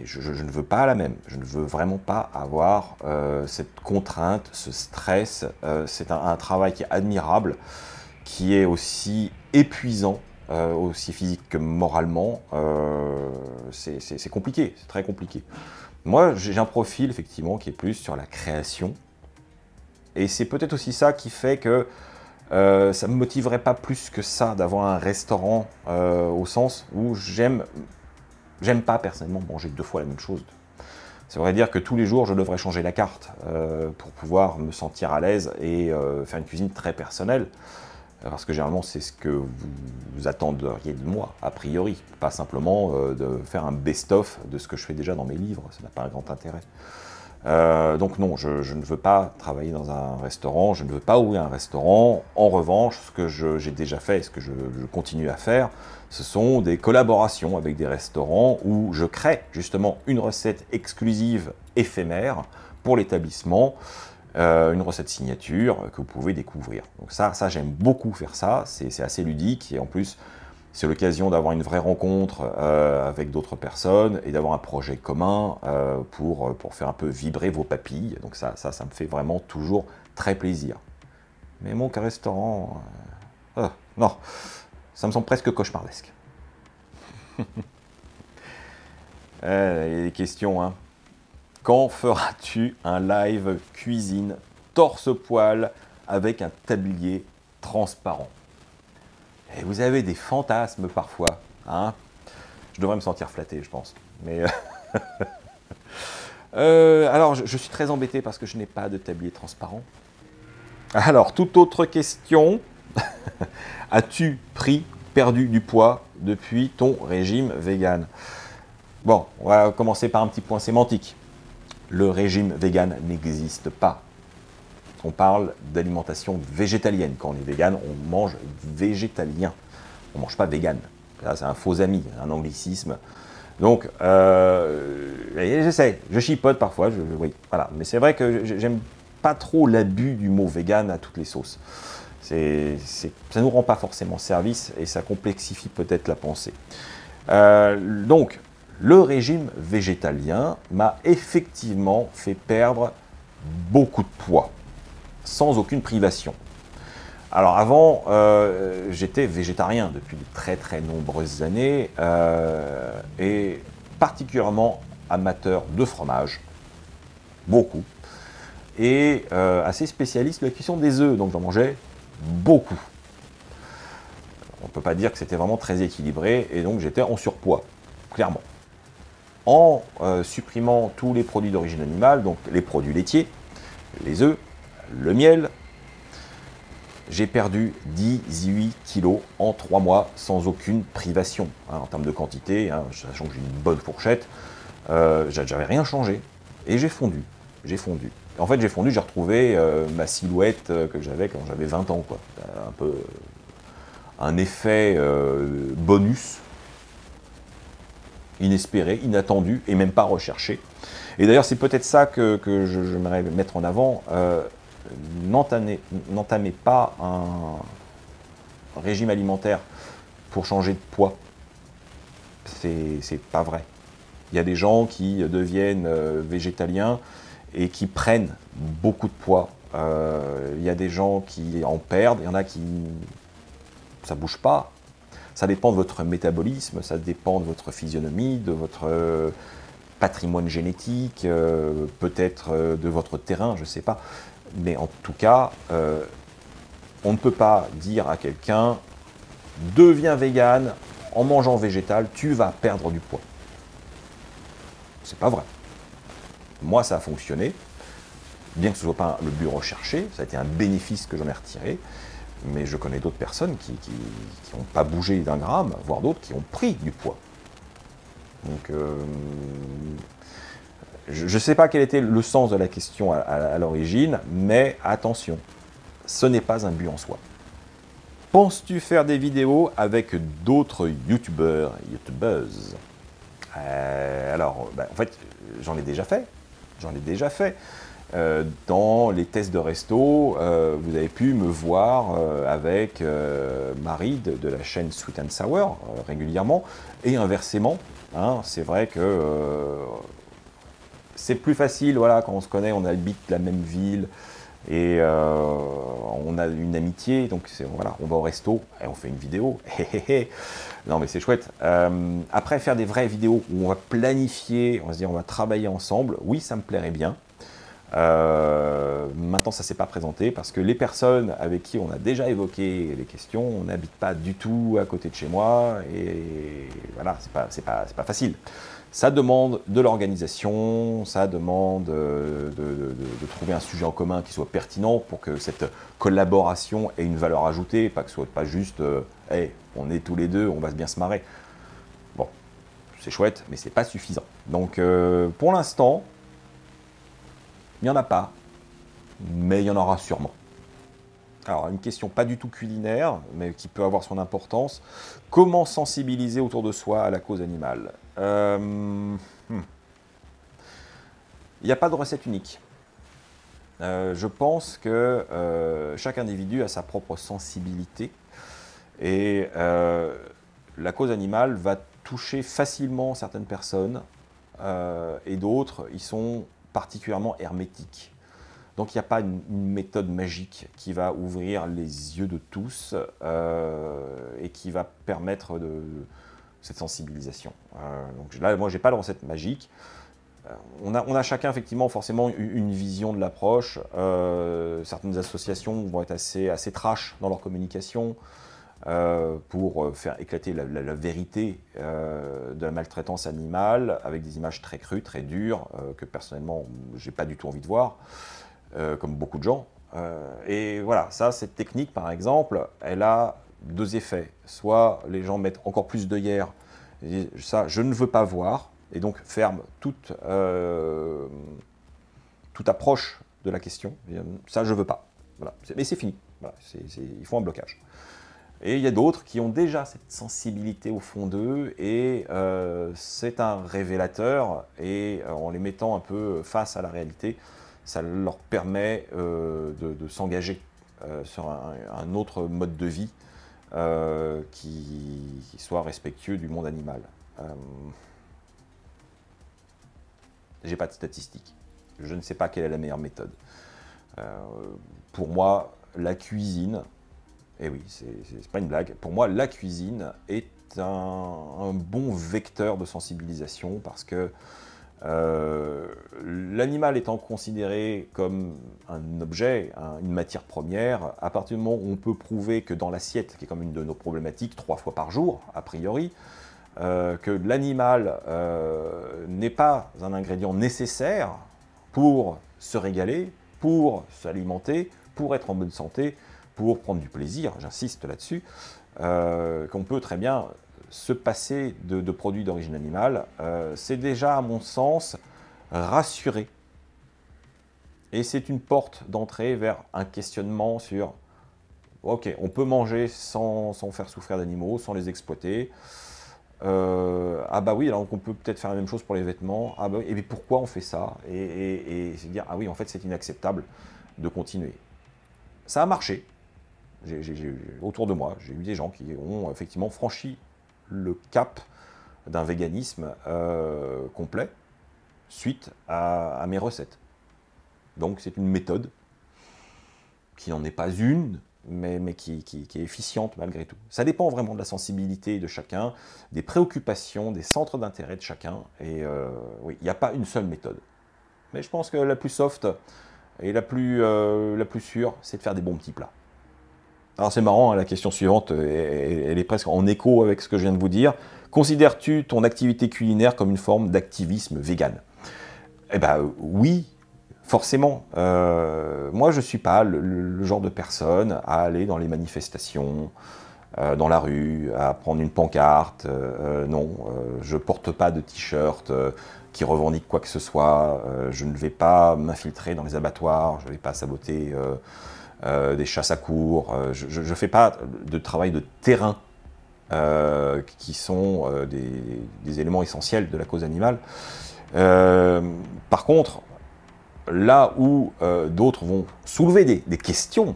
je, ne veux pas la même. Je ne veux vraiment pas avoir euh, cette contrainte, ce stress. Euh, c'est un, travail qui est admirable, qui est aussi épuisant, euh, aussi physique que moralement. c'est compliqué, c'est très compliqué. Moi, j'ai un profil effectivement qui est plus sur la création. Et c'est peut-être aussi ça qui fait que ça ne me motiverait pas plus que ça d'avoir un restaurant au sens où j'aime, j'aime pas personnellement manger deux fois la même chose. Ça voudrait dire que tous les jours, je devrais changer la carte euh, pour pouvoir me sentir à l'aise et faire une cuisine très personnelle. Parce que généralement, c'est ce que vous attendriez de moi, a priori. Pas simplement de faire un best-of de ce que je fais déjà dans mes livres. Ça n'a pas un grand intérêt. Euh, donc non, je, ne veux pas travailler dans un restaurant, je ne veux pas ouvrir un restaurant. En revanche, ce que j'ai déjà fait et ce que je, continue à faire, ce sont des collaborations avec des restaurants où je crée justement une recette exclusive éphémère pour l'établissement, euh, une recette signature que vous pouvez découvrir. Donc ça, ça j'aime beaucoup faire ça, c'est assez ludique et en plus c'est l'occasion d'avoir une vraie rencontre euh, avec d'autres personnes et d'avoir un projet commun euh, pour, euh, pour faire un peu vibrer vos papilles. Donc ça, ça, me fait vraiment toujours très plaisir. Mais mon restaurant, non, ça me semble presque cauchemardesque. Il y a des questions. Hein. Quand feras-tu un live cuisine torse-poil avec un tablier transparent? Et vous avez des fantasmes parfois. Hein je devrais me sentir flatté, je pense. Mais euh, euh, alors, je, suis très embêté parce que je n'ai pas de tablier transparent. Alors, toute autre question. As-tu pris, perdu du poids depuis ton régime vegan? Bon, on va commencer par un petit point sémantique. Le régime vegan n'existe pas on parle d'alimentation végétalienne. Quand on est vegan, on mange végétalien. On ne mange pas vegan. C'est un faux ami, un anglicisme. Donc, euh, j'essaie, je chipote parfois, oui, voilà. Mais c'est vrai que j'aime pas trop l'abus du mot vegan à toutes les sauces. Ça ne nous rend pas forcément service et ça complexifie peut-être la pensée. Euh, donc, le régime végétalien m'a effectivement fait perdre beaucoup de poids sans aucune privation. Alors avant, euh, j'étais végétarien depuis de très très nombreuses années euh, et particulièrement amateur de fromage, beaucoup, et euh, assez spécialiste de la cuisson des œufs, donc j'en mangeais beaucoup. On ne peut pas dire que c'était vraiment très équilibré et donc j'étais en surpoids, clairement. En supprimant tous les produits d'origine animale, donc les produits laitiers, les œufs, le miel. J'ai perdu 18 kilos en 3 mois sans aucune privation hein, en termes de quantité, hein, sachant que j'ai une bonne fourchette. Euh, J'avais rien changé et j'ai fondu. J'ai fondu. En fait, j'ai fondu, j'ai retrouvé euh, ma silhouette euh, que j'avais quand j'avais 20 ans. Quoi. Un peu un effet bonus inespéré, inattendu et même pas recherché. Et d'ailleurs, c'est peut-être ça que, que j'aimerais mettre en avant n'entamez pas un régime alimentaire pour changer de poids. C'est pas vrai. Il y a des gens qui deviennent euh, végétaliens et qui prennent beaucoup de poids. Euh, il y a des gens qui en perdent, il y en a qui... ça bouge pas. Ça dépend de votre métabolisme, ça dépend de votre physionomie, de votre euh, patrimoine génétique, peut-être de votre terrain, je ne sais pas. Mais en tout cas, euh, on ne peut pas dire à quelqu'un deviens vegan en mangeant végétal, tu vas perdre du poids. C'est pas vrai. Moi, ça a fonctionné, bien que ce ne soit pas le but recherché, ça a été un bénéfice que j'en ai retiré, mais je connais d'autres personnes qui n'ont pas bougé d'un gramme, voire d'autres qui ont pris du poids. Donc, euh, je ne sais pas quel était le sens de la question à, l'origine, mais attention, ce n'est pas un but en soi. Penses-tu faire des vidéos avec d'autres youtubeurs, youtubeuses? Euh, Alors, ben, en fait, j'en ai déjà fait. J'en ai déjà fait. Euh, dans les tests de resto, euh, vous avez pu me voir avec Marie de, la chaîne Sweet and Sour régulièrement, et inversement. Hein, c'est vrai que c'est plus facile, voilà, quand on se connaît, on habite la même ville, Et on a une amitié, donc voilà, on va au resto et on fait une vidéo. non mais c'est chouette. après, faire des vraies vidéos où on va planifier, on va se dire on va travailler ensemble, oui, ça me plairait bien. Euh, maintenant, ça s'est pas présenté parce que les personnes avec qui on a déjà évoqué les questions, on n'habite pas du tout à côté de chez moi et voilà, c'est pas, pas facile. Ça demande de l'organisation, ça demande euh, de, trouver un sujet en commun qui soit pertinent pour que cette collaboration ait une valeur ajoutée, pas que ce soit pas juste euh, hey, on est tous les deux, on va bien se marrer. Bon, c'est chouette, mais c'est pas suffisant. Donc pour l'instant, il n'y en a pas, mais il y en aura sûrement. Alors, une question pas du tout culinaire, mais qui peut avoir son importance. Comment sensibiliser autour de soi à la cause animale? Euh, hmm. Il n'y a pas de recette unique. Euh, je pense que euh, chaque individu a sa propre sensibilité et la cause animale va toucher facilement certaines personnes et d'autres, ils sont particulièrement hermétique. Donc il n'y a pas une, méthode magique qui va ouvrir les yeux de tous et qui va permettre de, cette sensibilisation. Euh, donc là, moi, je n'ai pas de recette magique. Euh, on, a, on, a, chacun effectivement forcément une vision de l'approche. certaines associations vont être assez, assez trash dans leur communication. Euh, pour euh, faire éclater la, vérité euh, de la maltraitance animale avec des images très crues, très dures, que personnellement, j'ai pas du tout envie de voir, comme beaucoup de gens. et voilà, ça, cette technique, par exemple, elle a deux effets. Soit les gens mettent encore plus hier, et ça, je ne veux pas voir, et donc ferment toute, toute approche de la question. Ça, je veux pas. Voilà. Mais c'est fini. Voilà. ils font un blocage. Et il y a d'autres qui ont déjà cette sensibilité au fond d'eux et euh, c'est un révélateur et euh, en les mettant un peu face à la réalité, ça leur permet euh, de, s'engager sur un, autre mode de vie qui, soit respectueux du monde animal. J'ai pas de statistiques. Je ne sais pas quelle est la meilleure méthode. pour moi, la cuisine, et eh oui, c'est pas une blague. Pour moi, la cuisine est un, bon vecteur de sensibilisation parce que euh, l'animal étant considéré comme un objet, une matière première, à partir du moment où on peut prouver que dans l'assiette, qui est comme une de nos problématiques, trois fois par jour, a priori, euh, que l'animal euh, n'est pas un ingrédient nécessaire pour se régaler, pour s'alimenter, pour être en bonne santé, pour prendre du plaisir, j'insiste là-dessus, qu'on peut très bien se passer de, produits d'origine animale, euh, c'est déjà, à mon sens, rassuré. Et c'est une porte d'entrée vers un questionnement sur, ok, on peut manger sans, faire souffrir d'animaux, sans les exploiter. Euh, ah bah oui, alors on peut peut-être faire la même chose pour les vêtements. Ah bah et pourquoi on fait ça? Et, et, et se dire, ah oui, en fait c'est inacceptable de continuer. Ça a marché, autour de moi, j'ai eu des gens qui ont effectivement franchi le cap d'un véganisme euh, complet suite à, mes recettes. Donc c'est une méthode qui n'en est pas une, mais, qui, est efficiente malgré tout. Ça dépend vraiment de la sensibilité de chacun, des préoccupations, des centres d'intérêt de chacun. Et euh, oui, il n'y a pas une seule méthode. Mais je pense que la plus soft et la plus, euh, la plus sûre, c'est de faire des bons petits plats. Alors c'est marrant, hein, la question suivante, euh, elle est presque en écho avec ce que je viens de vous dire. Considères-tu ton activité culinaire comme une forme d'activisme vegan? Eh bien oui, forcément. Euh, moi je ne suis pas le, genre de personne à aller dans les manifestations, euh, dans la rue, à prendre une pancarte. non, je ne porte pas de t-shirt qui revendique quoi que ce soit. je ne vais pas m'infiltrer dans les abattoirs, je ne vais pas saboter euh, des chasses à cours. Euh, je ne fais pas de travail de terrain euh, qui sont des, éléments essentiels de la cause animale. par contre, là où d'autres vont soulever des, questions,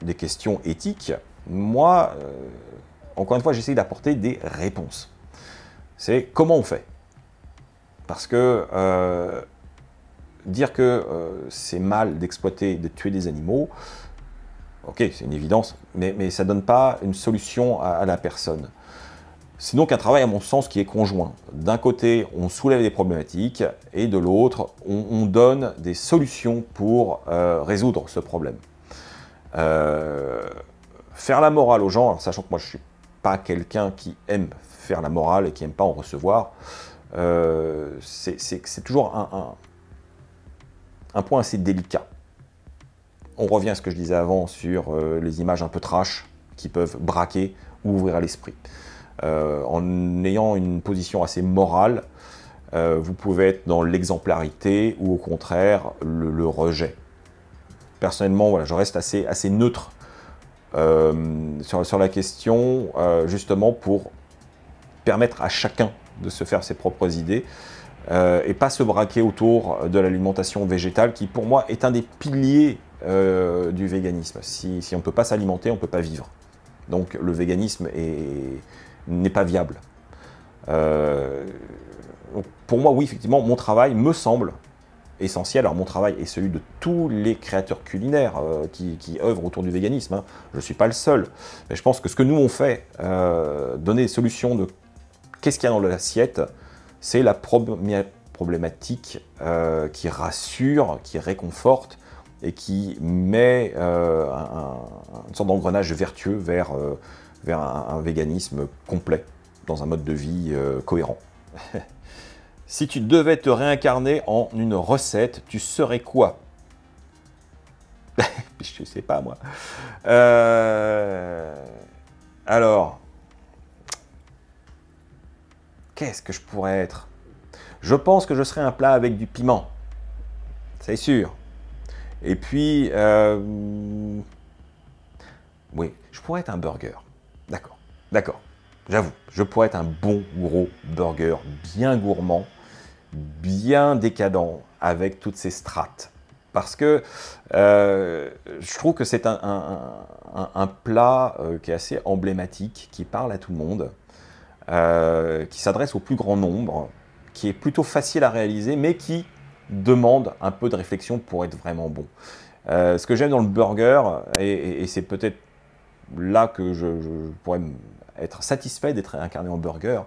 des questions éthiques, moi, encore une fois, j'essaie d'apporter des réponses. C'est comment on fait? Parce que dire que c'est mal d'exploiter, de tuer des animaux, ok, c'est une évidence, mais, ça ne donne pas une solution à la personne. C'est donc un travail, à mon sens, qui est conjoint. D'un côté, on soulève des problématiques, et de l'autre, on, donne des solutions pour euh, résoudre ce problème. Euh, faire la morale aux gens, sachant que moi je ne suis pas quelqu'un qui aime faire la morale et qui n'aime pas en recevoir, euh, c'est toujours un, un, point assez délicat. On revient à ce que je disais avant sur les images un peu trash qui peuvent braquer ou ouvrir à l'esprit. Euh, en ayant une position assez morale, euh, vous pouvez être dans l'exemplarité ou au contraire le, rejet. Personnellement, voilà, je reste assez, neutre euh, sur, sur, la question, justement pour permettre à chacun de se faire ses propres idées et pas se braquer autour de l'alimentation végétale qui pour moi est un des piliers du véganisme. Si, on ne peut pas s'alimenter, on ne peut pas vivre. Donc le véganisme est, n'est pas viable. Euh, pour moi, oui, effectivement, mon travail me semble essentiel. Alors mon travail est celui de tous les créateurs culinaires euh, qui, œuvrent autour du véganisme. Hein. Je ne suis pas le seul. Mais je pense que ce que nous on fait, euh, donner des solutions de qu'est-ce qu'il y a dans l'assiette, c'est la première problématique qui rassure, qui réconforte et qui met une sorte d'engrenage vertueux vers vers un, véganisme complet, dans un mode de vie euh, cohérent. si tu devais te réincarner en une recette, tu serais quoi? Je sais pas moi. Euh, alors, qu'est-ce que je pourrais être? Je pense que je serais un plat avec du piment. C'est sûr. Et puis, euh, oui, je pourrais être un burger. D'accord, d'accord. J'avoue, je pourrais être un bon gros burger, bien gourmand, bien décadent, avec toutes ces strates. Parce que euh, je trouve que c'est un, plat euh, qui est assez emblématique, qui parle à tout le monde, qui s'adresse au plus grand nombre, qui est plutôt facile à réaliser, mais qui demande un peu de réflexion pour être vraiment bon. ce que j'aime dans le burger, et c'est peut-être là que je, pourrais être satisfait d'être incarné en burger,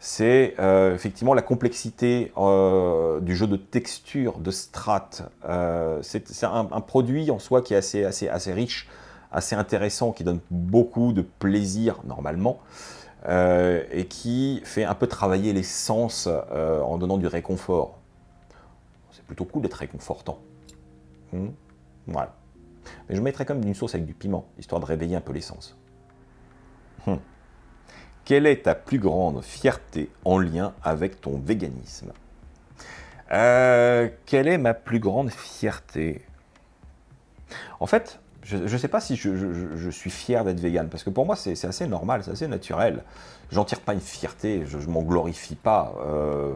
c'est euh, effectivement la complexité euh, du jeu de texture, de strates. Euh, c'est un, produit en soi qui est assez, assez, assez riche, assez intéressant, qui donne beaucoup de plaisir normalement, et qui fait un peu travailler les sens en donnant du réconfort. Plutôt cool d'être réconfortant. Hmm voilà. Mais je mettrais comme une sauce avec du piment, histoire de réveiller un peu l'essence. Hum. Quelle est ta plus grande fierté en lien avec ton véganisme? Euh, Quelle est ma plus grande fierté? En fait, je ne sais pas si je, suis fier d'être vegan, parce que pour moi c'est assez normal, c'est assez naturel. J'en tire pas une fierté, je, ne m'en glorifie pas. Euh,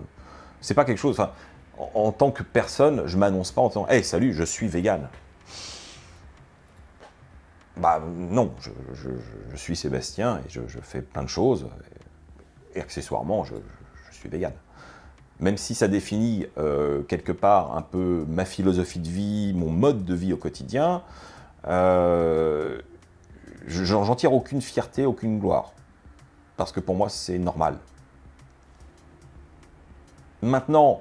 c'est pas quelque chose. En, tant que personne, je m'annonce pas en disant Hey, salut, je suis vegan. Bah non, je, suis Sébastien et je, fais plein de choses. Et, accessoirement, je, suis vegan. Même si ça définit euh, quelque part un peu ma philosophie de vie, mon mode de vie au quotidien, euh, j'en tire aucune fierté, aucune gloire. Parce que pour moi, c'est normal. Maintenant,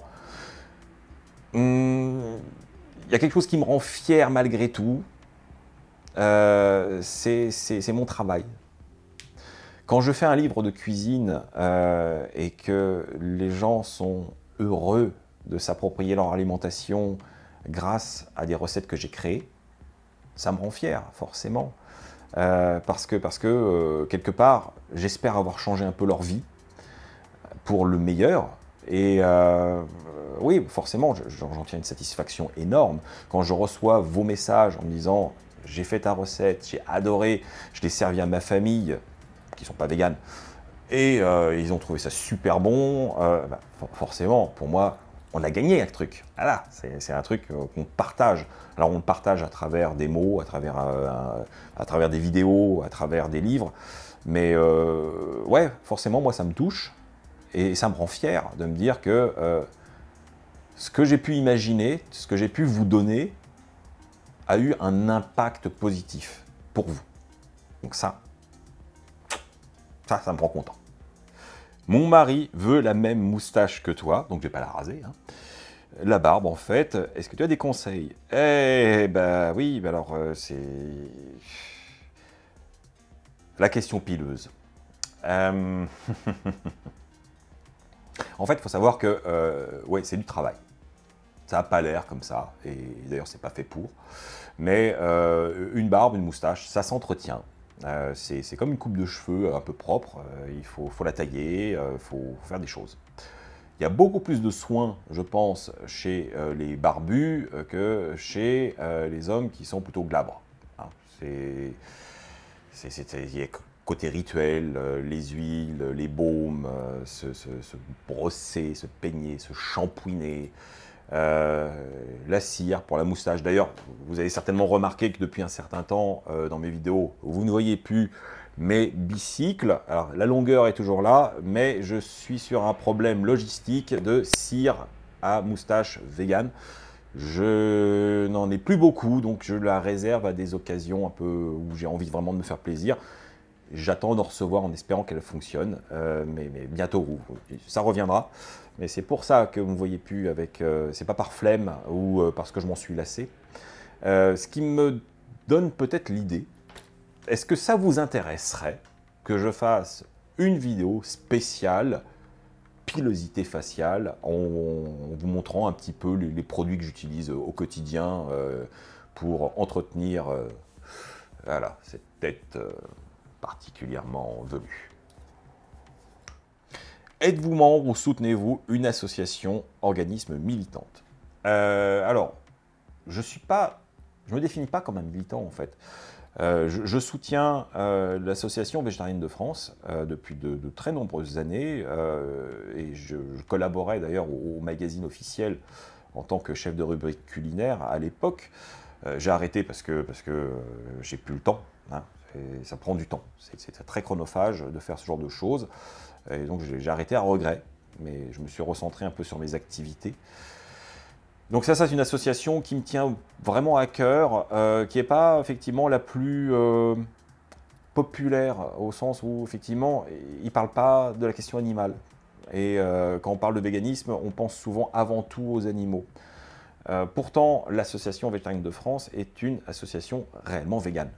il y a quelque chose qui me rend fier malgré tout, euh, c'est mon travail. Quand je fais un livre de cuisine euh, et que les gens sont heureux de s'approprier leur alimentation grâce à des recettes que j'ai créées, ça me rend fier, forcément. Euh, parce que quelque part, j'espère avoir changé un peu leur vie pour le meilleur. Et oui, forcément, j'en tiens une satisfaction énorme. Quand je reçois vos messages en me disant j'ai fait ta recette, j'ai adoré, je l'ai servi à ma famille, qui sont pas véganes, et euh, ils ont trouvé ça super bon. Euh, bah, forcément, pour moi, on a gagné un truc. Voilà, c'est un truc euh, qu'on partage. Alors on le partage à travers des mots, à travers, à travers des vidéos, à travers des livres. Mais ouais, forcément, moi, ça me touche et ça me rend fier de me dire que ce que j'ai pu imaginer, ce que j'ai pu vous donner, a eu un impact positif pour vous. Donc ça, ça, me rend content. Mon mari veut la même moustache que toi, donc je vais pas la raser. Hein. La barbe, en fait, est-ce que tu as des conseils? Eh ben oui, alors euh, c'est la question pileuse. Euh, en fait, il faut savoir que euh, ouais, c'est du travail. Ça n'a pas l'air comme ça, et d'ailleurs, c'est pas fait pour. Mais une barbe, une moustache, ça s'entretient. Euh, c'est comme une coupe de cheveux un peu propre, euh, il faut, la tailler, il euh, faut faire des choses. Il y a beaucoup plus de soins, je pense, chez les barbus que chez les hommes qui sont plutôt glabres. Hein. C'est côté rituel, les huiles, les baumes, se, brosser, se peigner, se shampouiner, euh, la cire pour la moustache. D'ailleurs, vous avez certainement remarqué que depuis un certain temps, euh, dans mes vidéos, vous ne voyez plus mes bicycles. Alors, la longueur est toujours là, mais je suis sur un problème logistique de cire à moustache vegan. Je n'en ai plus beaucoup, donc je la réserve à des occasions un peu où j'ai envie vraiment de me faire plaisir. J'attends de recevoir en espérant qu'elle fonctionne, euh, mais, bientôt, ça reviendra. Mais c'est pour ça que vous ne me voyez plus avec. Euh, c'est pas par flemme ou euh, parce que je m'en suis lassé. Euh, ce qui me donne peut-être l'idée. Est-ce que ça vous intéresserait que je fasse une vidéo spéciale pilosité faciale en, vous montrant un petit peu les, produits que j'utilise au quotidien pour entretenir voilà, cette tête particulièrement velue. Êtes-vous membre ou soutenez-vous une association, organisme militante? Euh, Alors, je suis pas, je me définis pas comme un militant en fait. Euh, je, soutiens euh, l'association végétarienne de France depuis de, très nombreuses années et je, collaborais d'ailleurs au, magazine officiel en tant que chef de rubrique culinaire à l'époque. j'ai arrêté parce que, parce que j'ai plus le temps. Hein, ça prend du temps. C'est très chronophage de faire ce genre de choses. Et donc j'ai arrêté à regret, mais je me suis recentré un peu sur mes activités. Donc ça, ça c'est une association qui me tient vraiment à cœur, euh, qui n'est pas effectivement la plus euh, populaire, au sens où effectivement, il ne parle pas de la question animale. Et euh, quand on parle de véganisme, on pense souvent avant tout aux animaux. pourtant, l'association végétarienne de France est une association réellement végane.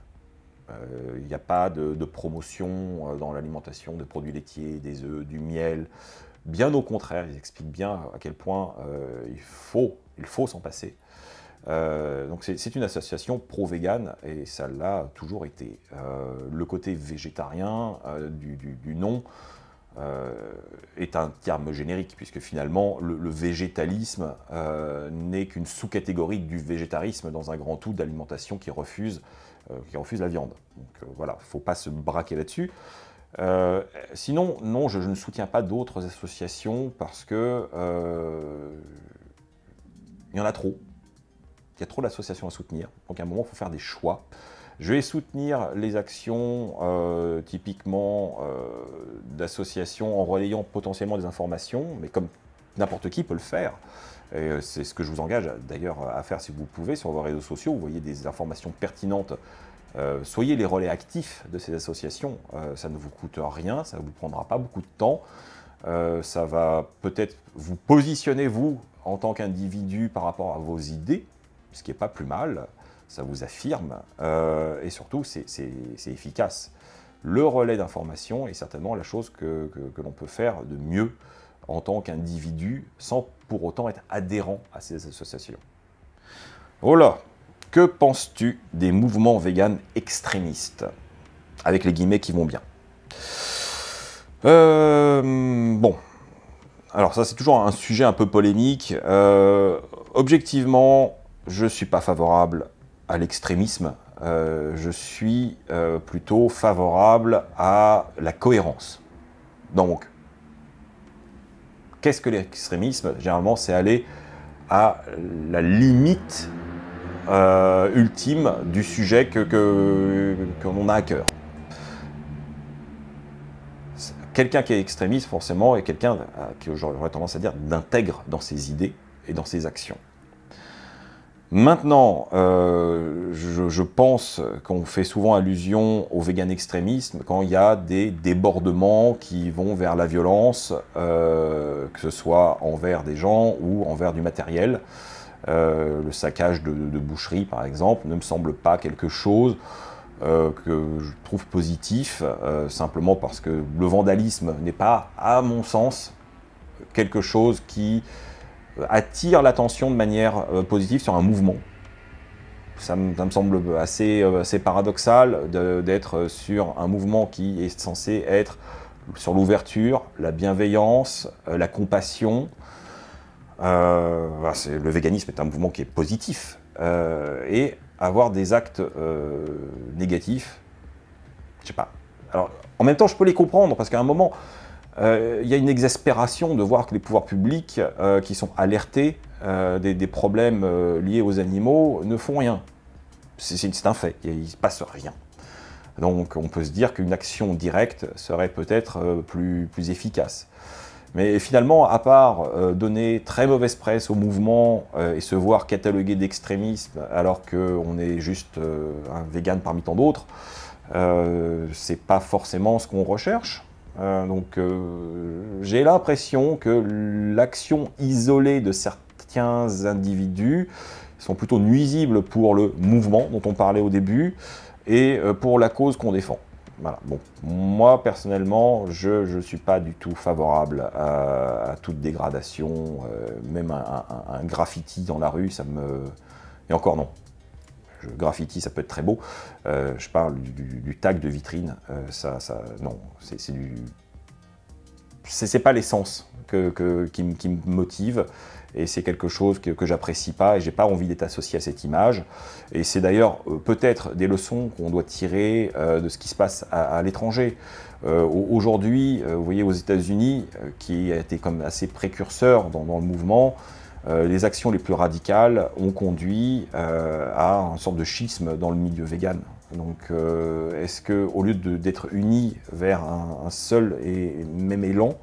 Euh, il n'y a pas de, promotion euh, dans l'alimentation de produits laitiers, des œufs, du miel. Bien au contraire, ils expliquent bien à quel point euh, il faut, il faut s'en passer. donc c'est une association pro-vegan et ça l'a toujours été. le côté végétarien du, nom est un terme générique puisque finalement le, le végétalisme n'est qu'une sous-catégorie du végétarisme dans un grand tout d'alimentation qui refuse qui refusent la viande. Donc euh, voilà, faut pas se braquer là-dessus. Euh, sinon, non, je, ne soutiens pas d'autres associations parce que il y en a trop. Il y a trop d'associations à soutenir. Donc à un moment, il faut faire des choix. Je vais soutenir les actions typiquement d'associations en relayant potentiellement des informations, mais comme n'importe qui peut le faire. Euh, c'est ce que je vous engage d'ailleurs à faire si vous pouvez sur vos réseaux sociaux. Vous voyez des informations pertinentes. Euh, soyez les relais actifs de ces associations. Euh, ça ne vous coûte rien, ça ne vous prendra pas beaucoup de temps. ça va peut-être vous positionner, vous, en tant qu'individu par rapport à vos idées, ce qui n'est pas plus mal. Ça vous affirme. et surtout, c'est efficace. Le relais d'information est certainement la chose que, que l'on peut faire de mieux en tant qu'individu sans pour autant être adhérent à ces associations. Oh que penses-tu des mouvements véganes extrémistes? Avec les guillemets qui vont bien. Euh, bon, alors ça c'est toujours un sujet un peu polémique. Euh, objectivement, je ne suis pas favorable à l'extrémisme. Euh, je suis plutôt favorable à la cohérence. Donc, Qu'est-ce que l'extrémisme? Généralement, c'est aller à la limite euh, ultime du sujet que, que, a à cœur. Quelqu'un qui est extrémiste, forcément, est quelqu'un euh, qui, j'aurais tendance à dire, d'intègre dans ses idées, et dans ses actions. Maintenant, euh, je, pense qu'on fait souvent allusion au vegan extrémisme quand il y a des débordements qui vont vers la violence, euh, que ce soit envers des gens ou envers du matériel. Euh, le saccage de, de, boucherie, par exemple, ne me semble pas quelque chose que je trouve positif, simplement parce que le vandalisme n'est pas, à mon sens, quelque chose qui attire l'attention de manière euh, positive sur un mouvement. Ça me, semble assez, euh, paradoxal d'être sur un mouvement qui est censé être sur l'ouverture, la bienveillance, euh, la compassion. le véganisme est un mouvement qui est positif. et avoir des actes négatifs, je sais pas. Alors, en même temps, je peux les comprendre, parce qu'à un moment, euh, il y a une exaspération de voir que les pouvoirs publics euh, qui sont alertés euh, des, problèmes liés aux animaux ne font rien. C'est un fait, il ne se passe rien. Donc on peut se dire qu'une action directe serait peut-être plus, plus, efficace. Mais finalement, à part donner très mauvaise presse au mouvement et se voir catalogué d'extrémisme alors qu'on est juste un vegan parmi tant d'autres, c'est pas forcément ce qu'on recherche. Euh, donc euh, j'ai l'impression que l'action isolée de certains individus sont plutôt nuisibles pour le mouvement dont on parlait au début et euh, pour la cause qu'on défend. Voilà. Bon, moi personnellement, je ne suis pas du tout favorable à, toute dégradation, même un, un, graffiti dans la rue, ça me... Et encore non, graffiti, ça peut être très beau. Euh, je parle du, tag de vitrine. Euh, ça, ça, non, c'est du. C'est pas l'essence que, qui, me motive. Et c'est quelque chose que, j'apprécie pas et j'ai pas envie d'être associé à cette image. Et c'est d'ailleurs euh, peut-être des leçons qu'on doit tirer de ce qui se passe à, l'étranger. Aujourd'hui, vous voyez aux États-Unis, qui a été comme assez précurseur dans le mouvement, euh, les actions les plus radicales ont conduit euh, à une sorte de schisme dans le milieu vegan. Donc, euh, est-ce que, au lieu d'être unis vers un, seul et même élan,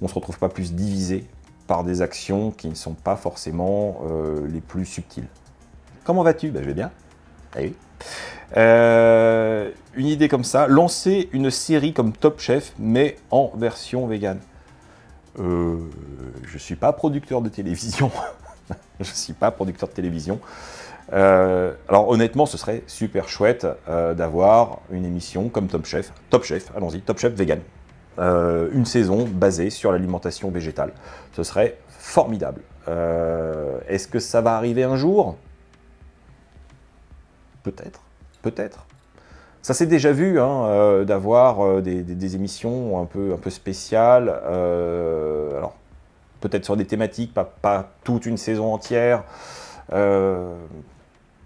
on ne se retrouve pas plus divisé par des actions qui ne sont pas forcément les plus subtiles? Comment vas-tu? Ben, Je vais bien. Oui. une idée comme ça, lancer une série comme Top Chef, mais en version vegan. Euh, je ne suis pas producteur de télévision. je ne suis pas producteur de télévision. Euh, alors honnêtement, ce serait super chouette euh, d'avoir une émission comme Top Chef. Top Chef, allons-y, Top Chef vegan. une saison basée sur l'alimentation végétale. Ce serait formidable. Est-ce que ça va arriver un jour? Peut-être, peut-être. Ça s'est déjà vu, hein, euh, d'avoir euh, des, émissions un peu, spéciales, euh, alors peut-être sur des thématiques, pas, toute une saison entière.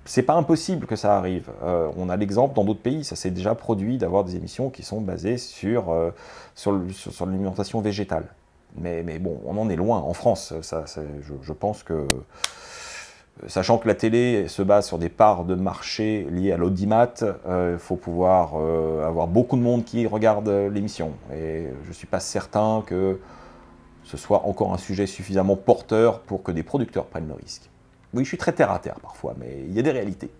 c'est pas impossible que ça arrive. on a l'exemple dans d'autres pays, ça s'est déjà produit d'avoir des émissions qui sont basées sur, l'alimentation végétale. Mais, bon, on en est loin. En France, ça, je pense que Sachant que la télé se base sur des parts de marché liées à l'audimat, il euh, faut pouvoir euh, avoir beaucoup de monde qui regarde l'émission. Et je ne suis pas certain que ce soit encore un sujet suffisamment porteur pour que des producteurs prennent le risque. Oui, je suis très terre à terre parfois, mais il y a des réalités.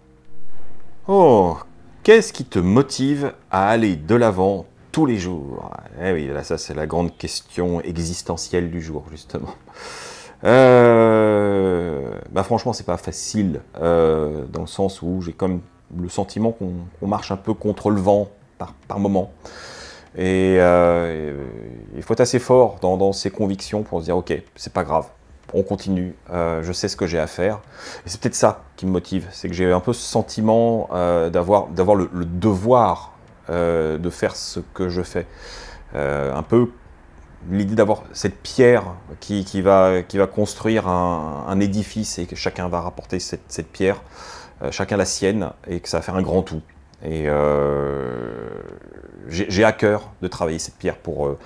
Oh, qu'est-ce qui te motive à aller de l'avant tous les jours? Eh oui, là, ça, c'est la grande question existentielle du jour, justement. Euh, bah franchement, c'est pas facile, euh, dans le sens où j'ai comme le sentiment qu'on marche un peu contre le vent par, par moment. Et euh, il faut être assez fort dans, ses convictions pour se dire ok, c'est pas grave, on continue, je sais ce que j'ai à faire. Et c'est peut-être ça qui me motive, c'est que j'ai un peu ce sentiment d'avoir le, le, devoir de faire ce que je fais. un peu l'idée d'avoir cette pierre qui, va, qui va construire un, édifice et que chacun va rapporter cette, pierre, euh, chacun la sienne, et que ça va faire un grand tout. Et euh, j'ai à cœur de travailler cette pierre pour euh,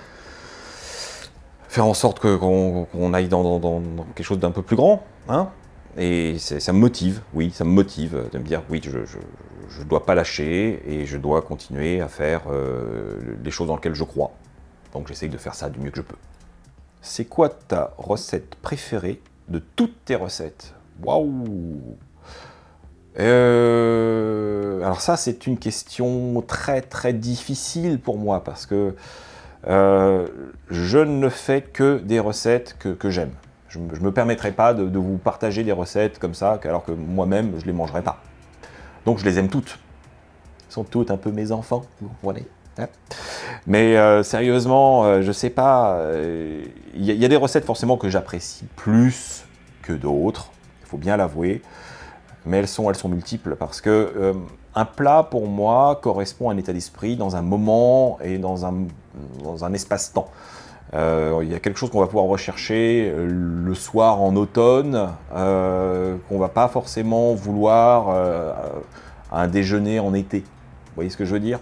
faire en sorte qu'on aille dans, quelque chose d'un peu plus grand. Hein et ça me motive, oui, ça me motive de me dire, oui, je ne dois pas lâcher et je dois continuer à faire les choses dans lesquelles je crois. Donc j'essaye de faire ça du mieux que je peux. C'est quoi ta recette préférée de toutes tes recettes? Waouh euh, Alors ça, c'est une question très très difficile pour moi parce que euh, je ne fais que des recettes que, j'aime. Je ne me permettrai pas de, vous partager des recettes comme ça, alors que moi-même, je ne les mangerai pas. Donc je les aime toutes. Elles sont toutes un peu mes enfants, vous hein? Mais euh, sérieusement, je je sais pas, il y, a des recettes forcément que j'apprécie plus que d'autres, il faut bien l'avouer mais elles sont, elles sont multiples parce que euh, un plat pour moi correspond à un état d'esprit dans un moment et dans un, dans un espace-temps. Euh, il y a quelque chose qu'on va pouvoir rechercher euh, le soir en automne, qu'on qu'on va pas forcément vouloir à un déjeuner en été. Vous voyez ce que je veux dire?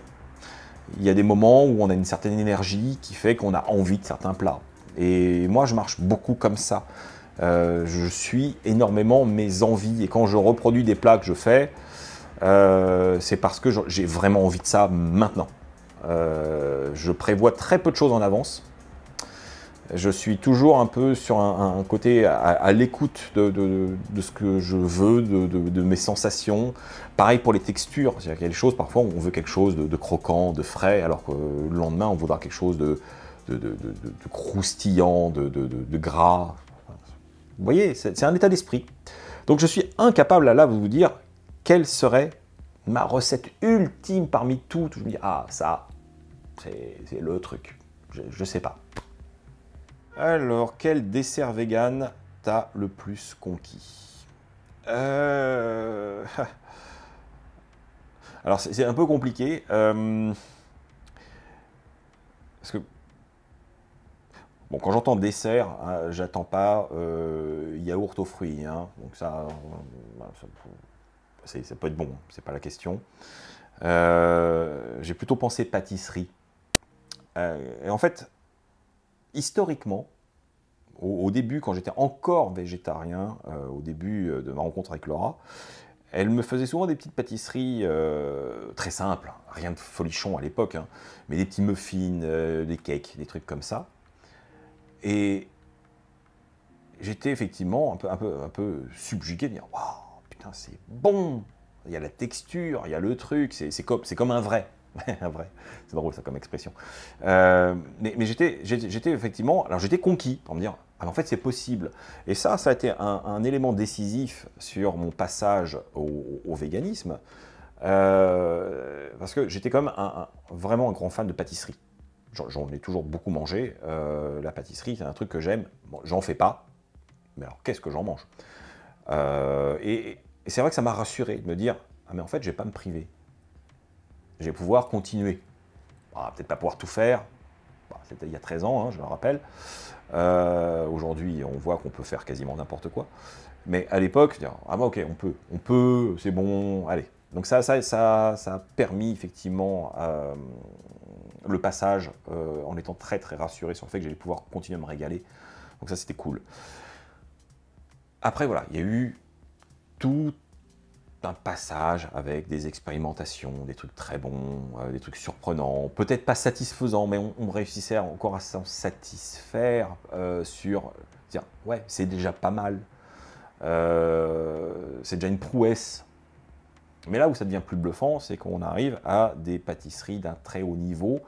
Il y a des moments où on a une certaine énergie qui fait qu'on a envie de certains plats. Et moi, je marche beaucoup comme ça. Euh, je suis énormément mes envies. Et quand je reproduis des plats que je fais, euh, c'est parce que j'ai vraiment envie de ça maintenant. Euh, je prévois très peu de choses en avance. Je suis toujours un peu sur un, côté à, l'écoute de, ce que je veux, de, mes sensations. Pareil pour les textures. Il y a des choses, parfois, on veut quelque chose de, croquant, de frais, alors que le lendemain, on voudra quelque chose de, croustillant, de, gras. Vous voyez, c'est un état d'esprit. Donc je suis incapable là, de vous dire quelle serait ma recette ultime parmi toutes. Je me dis, ah, ça, c'est le truc. Je ne sais pas. Alors, quel dessert vegan t'as le plus conquis? Euh, Alors, c'est un peu compliqué. Euh, parce que Bon, quand j'entends dessert, hein, j'attends pas euh, yaourt aux fruits. Hein. donc ça, ça, peut être bon, c'est pas la question. Euh, j'ai plutôt pensé pâtisserie. et en fait, historiquement, au, début, quand j'étais encore végétarien, au début de ma rencontre avec Laura, elle me faisait souvent des petites pâtisseries très simples, rien de folichon à l'époque, hein, mais des petits muffins, des cakes, des trucs comme ça. Et j'étais effectivement un peu, un peu, un peu subjugué de dire Waouh, putain, c'est bon Il y a la texture, il y a le truc, c'est comme un vrai. c'est drôle ça comme expression. Euh, mais, j'étais effectivement, alors j'étais conquis pour me dire ah, en fait c'est possible. Et ça, ça a été un, élément décisif sur mon passage au, véganisme. Euh, parce que j'étais quand même vraiment un grand fan de pâtisserie. J'en ai toujours beaucoup mangé. Euh, la pâtisserie, c'est un truc que j'aime. J'en fais pas, mais alors qu'est-ce que j'en mange? Et, c'est vrai que ça m'a rassuré de me dire Ah, mais en fait, je vais pas me priver. Je vais pouvoir continuer. Peut-être pas pouvoir tout faire. C'était il y a 13 ans, hein, je me rappelle. Euh, aujourd'hui, on voit qu'on peut faire quasiment n'importe quoi. Mais à l'époque, Ah, bah, ok, on peut, on peut, c'est bon, allez. Donc ça, ça, ça, ça a permis effectivement le passage euh, en étant très très rassuré sur le fait que j'allais pouvoir continuer à me régaler. Donc ça c'était cool. Après voilà, il y a eu tout un passage avec des expérimentations, des trucs très bons, euh, des trucs surprenants, peut-être pas satisfaisants, mais on, réussissait encore à s'en satisfaire euh, sur ouais c'est déjà pas mal, c'est déjà une prouesse mais là où ça devient plus bluffant, c'est qu'on arrive à des pâtisseries d'un très haut niveau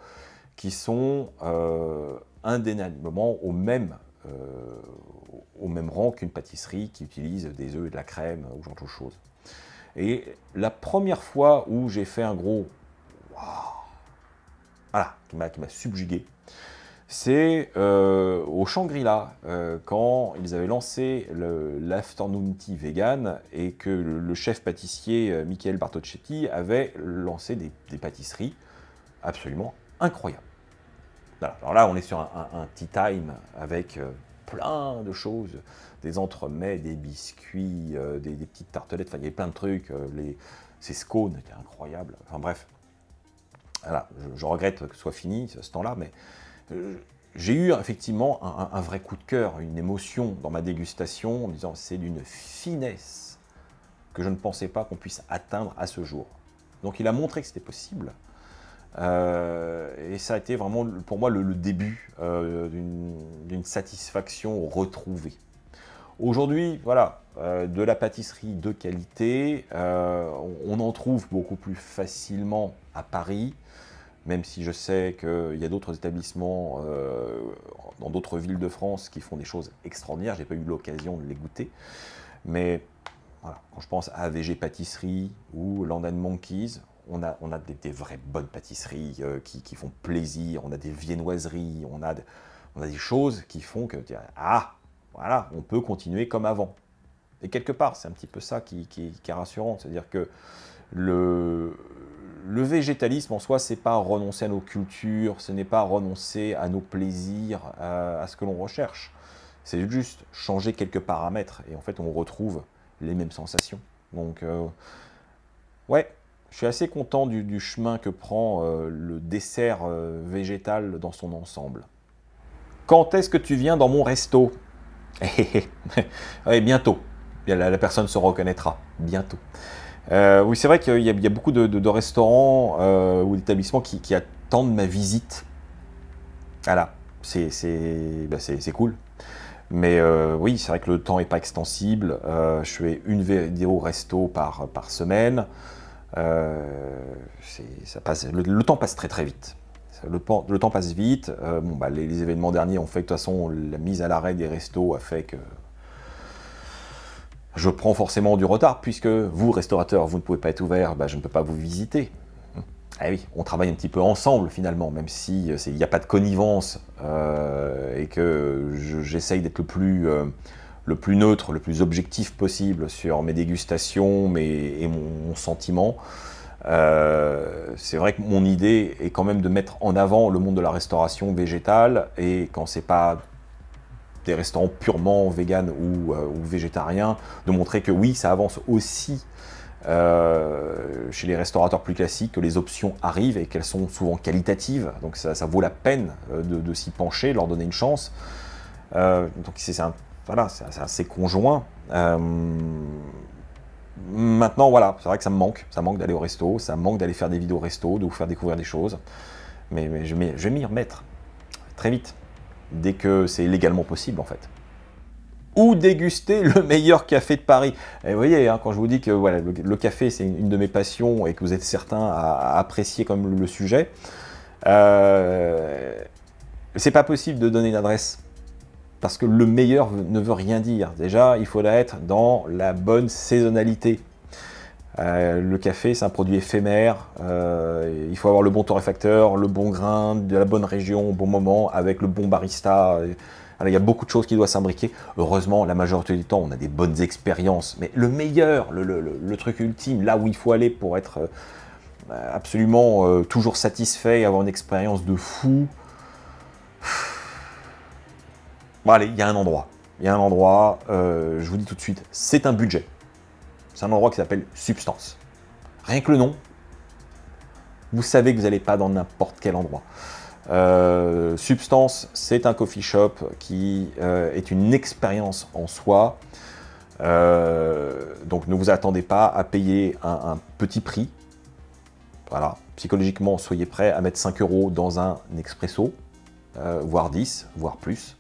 qui sont euh, indéniablement au même, euh, au même rang qu'une pâtisserie qui utilise des œufs et de la crème ou genre de choses. Et la première fois où j'ai fait un gros voilà, qui m'a subjugué, c'est euh, au Shangri-La, euh, quand ils avaient lancé l'afternoon tea vegan et que le, chef pâtissier euh, Michael Bartocchetti avait lancé des, pâtisseries absolument incroyables. Alors là, on est sur un, tea time avec plein de choses, des entremets, des biscuits, des, petites tartelettes, enfin il y avait plein de trucs, les, ces scones étaient incroyables, enfin bref. Voilà, je, je regrette que ce soit fini ce temps-là, mais euh, j'ai eu effectivement un, vrai coup de cœur, une émotion dans ma dégustation en me disant c'est d'une finesse que je ne pensais pas qu'on puisse atteindre à ce jour. Donc il a montré que c'était possible. Euh, et ça a été vraiment pour moi le, début euh, d'une satisfaction retrouvée. Aujourd'hui, voilà, euh, de la pâtisserie de qualité, on en trouve beaucoup plus facilement à Paris, même si je sais qu'il y a d'autres établissements dans d'autres villes de France qui font des choses extraordinaires. Je n'ai pas eu l'occasion de les goûter. Mais quand je pense à VG Pâtisserie ou Land Monkeys, on a, des, vraies bonnes pâtisseries qui, qui, font plaisir, on a des viennoiseries, on a, on a des choses qui font que, ah, voilà, on peut continuer comme avant. Et quelque part, c'est un petit peu ça qui, est rassurant. C'est-à-dire que le, végétalisme en soi, c'est pas renoncer à nos cultures, ce n'est pas renoncer à nos plaisirs, à, ce que l'on recherche. C'est juste changer quelques paramètres et en fait, on retrouve les mêmes sensations. Donc, euh, ouais, je suis assez content du, chemin que prend euh, le dessert euh, végétal dans son ensemble. Quand est-ce que tu viens dans mon resto? Oui, bientôt. La, personne se reconnaîtra. Bientôt. Euh, oui, c'est vrai qu'il y, a beaucoup de, restaurants ou d'établissements qui, attendent ma visite. Voilà, c'est bah, cool. Mais oui, c'est vrai que le temps n'est pas extensible. je fais une vidéo resto par semaine. Passe, le, temps passe très très vite. Le, temps passe vite. Euh, bah, les, événements derniers ont fait de toute façon, la mise à l'arrêt des restos a fait que je prends forcément du retard, puisque vous, restaurateurs, vous ne pouvez pas être ouvert, bah, je ne peux pas vous visiter. Ah oui, on travaille un petit peu ensemble finalement, même si euh, il n'y a pas de connivence euh, et que j'essaye d'être le plus, le plus neutre, le plus objectif possible sur mes dégustations et mon sentiment. Euh, c'est vrai que mon idée est quand même de mettre en avant le monde de la restauration végétale et quand c'est pas des restaurants purement vegan ou, euh, végétariens, de montrer que oui, ça avance aussi euh, chez les restaurateurs plus classiques, que les options arrivent et qu'elles sont souvent qualitatives. Donc ça, vaut la peine de, s'y pencher, de leur donner une chance. donc c'est voilà, assez conjoint. Maintenant, voilà, c'est vrai que ça me manque. Ça manque d'aller au resto, ça manque d'aller faire des vidéos resto, de vous faire découvrir des choses. Mais, je, vais m'y remettre très vite, dès que c'est légalement possible en fait. Ou déguster le meilleur café de Paris. Et vous voyez, hein, quand je vous dis que voilà, le, café c'est une de mes passions et que vous êtes certain à, apprécier comme le, sujet, euh, c'est pas possible de donner une adresse parce que le meilleur ne veut rien dire. Déjà, il faudra être dans la bonne saisonnalité. Euh, le café, c'est un produit éphémère. Euh, il faut avoir le bon torréfacteur, le bon grain, de la bonne région au bon moment, avec le bon barista. il y a beaucoup de choses qui doivent s'imbriquer. Heureusement, la majorité du temps, on a des bonnes expériences. Mais le meilleur, le, truc ultime, là où il faut aller pour être euh, absolument toujours satisfait, avoir une expérience de fou, Allez, il y a un endroit. Il y a un endroit, euh, je vous dis tout de suite, c'est un budget. C'est un endroit qui s'appelle Substance. Rien que le nom, vous savez que vous n'allez pas dans n'importe quel endroit. Euh, Substance, c'est un coffee shop qui euh, est une expérience en soi. donc ne vous attendez pas à payer un, un, petit prix. Voilà, psychologiquement, soyez prêts à mettre 5 euros dans un expresso, voire 10, voire plus.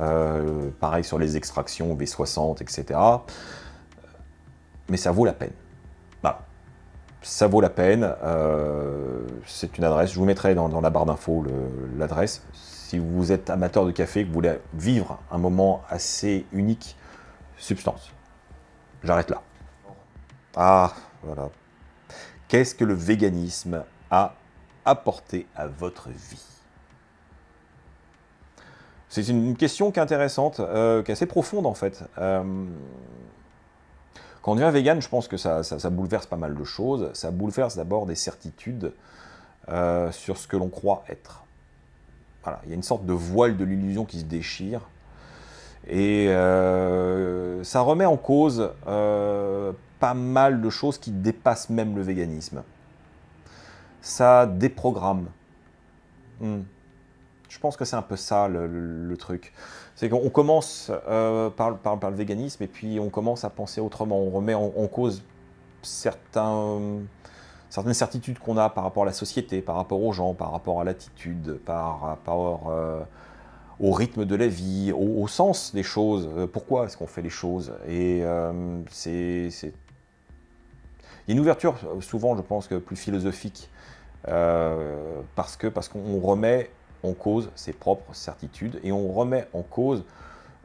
Euh, pareil sur les extractions V60, etc. Mais ça vaut la peine. Ça vaut la peine. Euh, c'est une adresse. Je vous mettrai dans, la barre d'infos l'adresse. Si vous êtes amateur de café, que vous voulez vivre un moment assez unique, substance. J'arrête là. Ah, voilà. Qu'est-ce que le véganisme a apporté à votre vie? C'est une question qui est intéressante, euh, qui est assez profonde en fait. Euh, quand on devient vegan, je pense que ça, bouleverse pas mal de choses. Ça bouleverse d'abord des certitudes euh, sur ce que l'on croit être. Voilà, il y a une sorte de voile de l'illusion qui se déchire. Et ça remet en cause pas mal de choses qui dépassent même le véganisme. Ça déprogramme. Hmm. Je pense que c'est un peu ça le, truc. C'est qu'on commence euh, par, le véganisme et puis on commence à penser autrement. On remet en, cause certaines certitudes qu'on a par rapport à la société, par rapport aux gens, par rapport à l'attitude, par rapport euh, au rythme de la vie, au, sens des choses. pourquoi est-ce qu'on fait les choses? Et c'est il y a une ouverture, souvent, je pense, plus philosophique, euh, parce que parce qu'on remet en cause ses propres certitudes et on remet en cause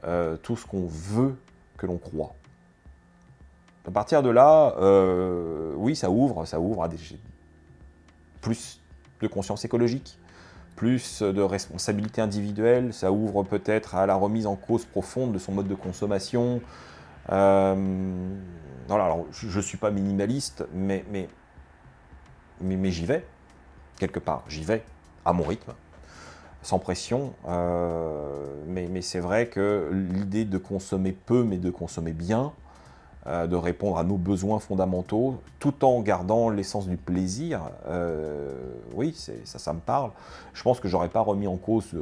euh, tout ce qu'on veut que l'on croit. À partir de là, euh, oui, ça ouvre, ça ouvre à plus de conscience écologique, plus de responsabilité individuelle, ça ouvre peut-être à la remise en cause profonde de son mode de consommation, euh, je ne suis pas minimaliste, mais, j'y vais, quelque part. J'y vais, à mon rythme, sans pression. Euh, mais, c'est vrai que l'idée de consommer peu, mais de consommer bien, euh, de répondre à nos besoins fondamentaux, tout en gardant l'essence du plaisir, oui, ça, ça me parle. Je pense que j'aurais pas remis en cause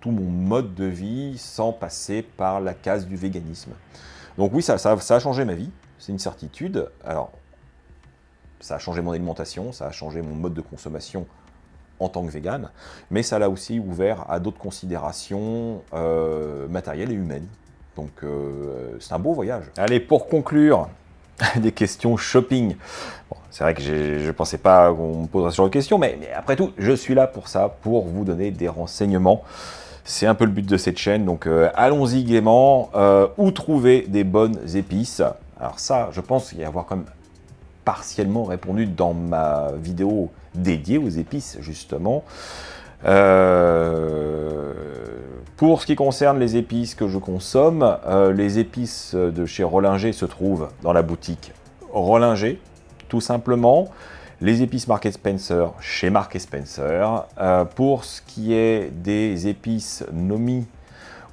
tout mon mode de vie sans passer par la case du véganisme. Donc oui, ça, a changé ma vie, c'est une certitude. Alors, ça a changé mon alimentation, ça a changé mon mode de consommation en tant que vegan, mais ça l'a aussi ouvert à d'autres considérations euh, matérielles et humaines. Donc euh, c'est un beau voyage. Allez, pour conclure, des questions shopping. c'est vrai que je ne pensais pas qu'on me poserait ce genre de questions, mais, après tout, je suis là pour ça, pour vous donner des renseignements. C'est un peu le but de cette chaîne, donc euh, allons-y gaiement. Où trouver des bonnes épices Alors ça, je pense y avoir comme partiellement répondu dans ma vidéo dédiée aux épices, justement. Euh, pour ce qui concerne les épices que je consomme, les épices de chez Rollinger se trouvent dans la boutique Rollinger, tout simplement les épices Mark Spencer chez Mark Spencer. Euh, pour ce qui est des épices Nomi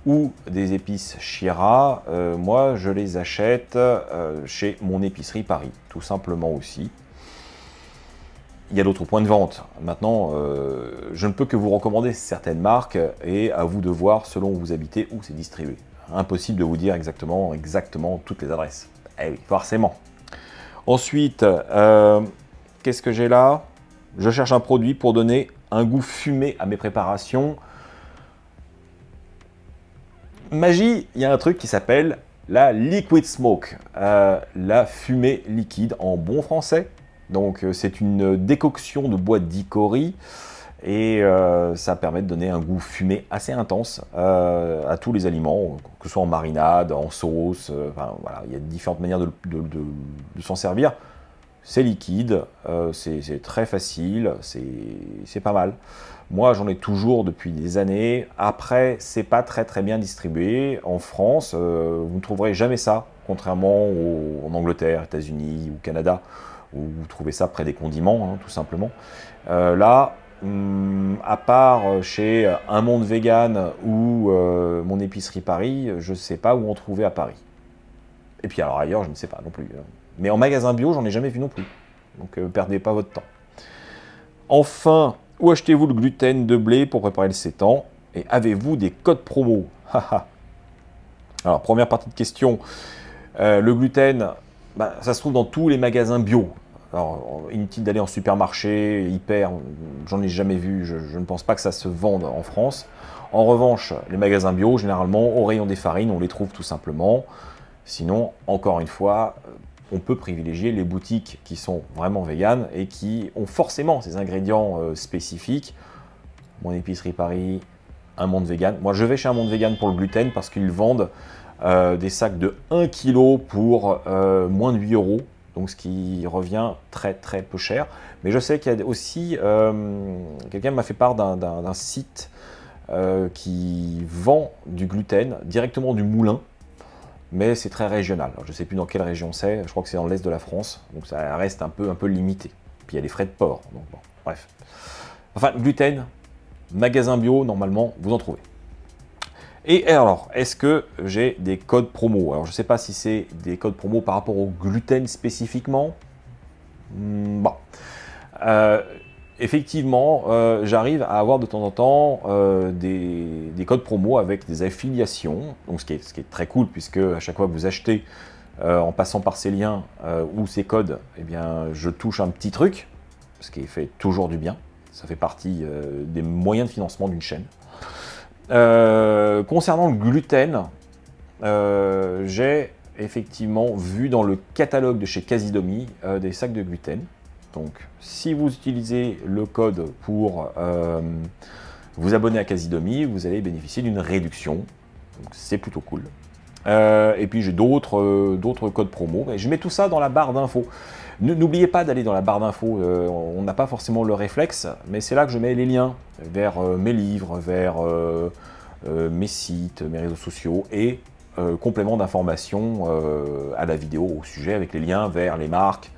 ou des épices Shira, euh, moi je les achète euh, chez mon épicerie Paris, tout simplement aussi. Il y a d'autres points de vente. Maintenant, je ne peux que vous recommander certaines marques et à vous de voir selon où vous habitez où c'est distribué. Impossible de vous dire exactement, exactement toutes les adresses. Eh oui, forcément. Ensuite, Qu'est-ce que j'ai là? Je cherche un produit pour donner un goût fumé à mes préparations. Magie, il y a un truc qui s'appelle la liquid smoke, euh, la fumée liquide en bon français. Donc euh, c'est une décoction de bois d'icori et euh, ça permet de donner un goût fumé assez intense à tous les aliments, que ce soit en marinade, en sauce, enfin, voilà, il y a différentes manières de s'en servir c'est liquide, euh, c'est très facile, c'est pas mal. Moi, j'en ai toujours depuis des années. Après, c'est pas très très bien distribué. En France, euh, vous ne trouverez jamais ça, contrairement en Angleterre, États-Unis ou Canada, vous trouvez ça près des condiments, hein, tout simplement. Euh, là, hum, à part chez Un Monde Vegan ou mon épicerie Paris, je ne sais pas où en trouver à Paris. Et puis alors ailleurs, je ne sais pas non plus. Hein. Mais en magasin bio, j'en ai jamais vu non plus. Donc euh, perdez pas votre temps. Enfin, où achetez-vous le gluten de blé pour préparer le sétan Et avez-vous des codes promo? Alors, première partie de question. Euh, le gluten, bah, ça se trouve dans tous les magasins bio. Alors, inutile d'aller en supermarché, hyper, j'en ai jamais vu, je, ne pense pas que ça se vende en France. En revanche, les magasins bio, généralement, au rayon des farines, on les trouve tout simplement. Sinon, encore une fois, on peut privilégier les boutiques qui sont vraiment véganes et qui ont forcément ces ingrédients euh, spécifiques. Mon épicerie Paris, un monde vegan. Moi, je vais chez un monde vegan pour le gluten parce qu'ils vendent euh, des sacs de 1 kg pour euh, moins de 8 euros. Donc, ce qui revient très très peu cher. Mais je sais qu'il y a aussi, quelqu'un m'a fait part d'un site qui vend du gluten directement du moulin mais c'est très régional. je ne sais plus dans quelle région c'est, je crois que c'est dans l'est de la France, donc ça reste un peu, un peu limité. Puis il y a les frais de port, donc bref. Enfin, gluten, magasin bio, normalement, vous en trouvez. Et alors, est-ce que j'ai des codes promo? Alors, je ne sais pas si c'est des codes promo par rapport au gluten spécifiquement. Hmm, bon. Euh, effectivement, euh, j'arrive à avoir de temps en temps euh, des, codes promo avec des affiliations, donc ce qui est, très cool puisque à chaque fois que vous achetez en passant par ces liens ou ces codes, eh bien, je touche un petit truc, ce qui fait toujours du bien. Ça fait partie des moyens de financement d'une chaîne. Concernant le gluten, j'ai effectivement vu dans le catalogue de chez Casidomi des sacs de gluten. Donc, si vous utilisez le code pour vous abonner à Casidomi, vous allez bénéficier d'une réduction. C'est plutôt cool. Euh, et puis j'ai d'autres euh, codes promo. je mets tout ça dans la barre d'infos. N'oubliez pas d'aller dans la barre d'infos. Euh, on n'a pas forcément le réflexe, mais c'est là que je mets les liens vers mes livres, vers mes sites, mes réseaux sociaux et compléments d'informations à la vidéo au sujet avec les liens vers les marques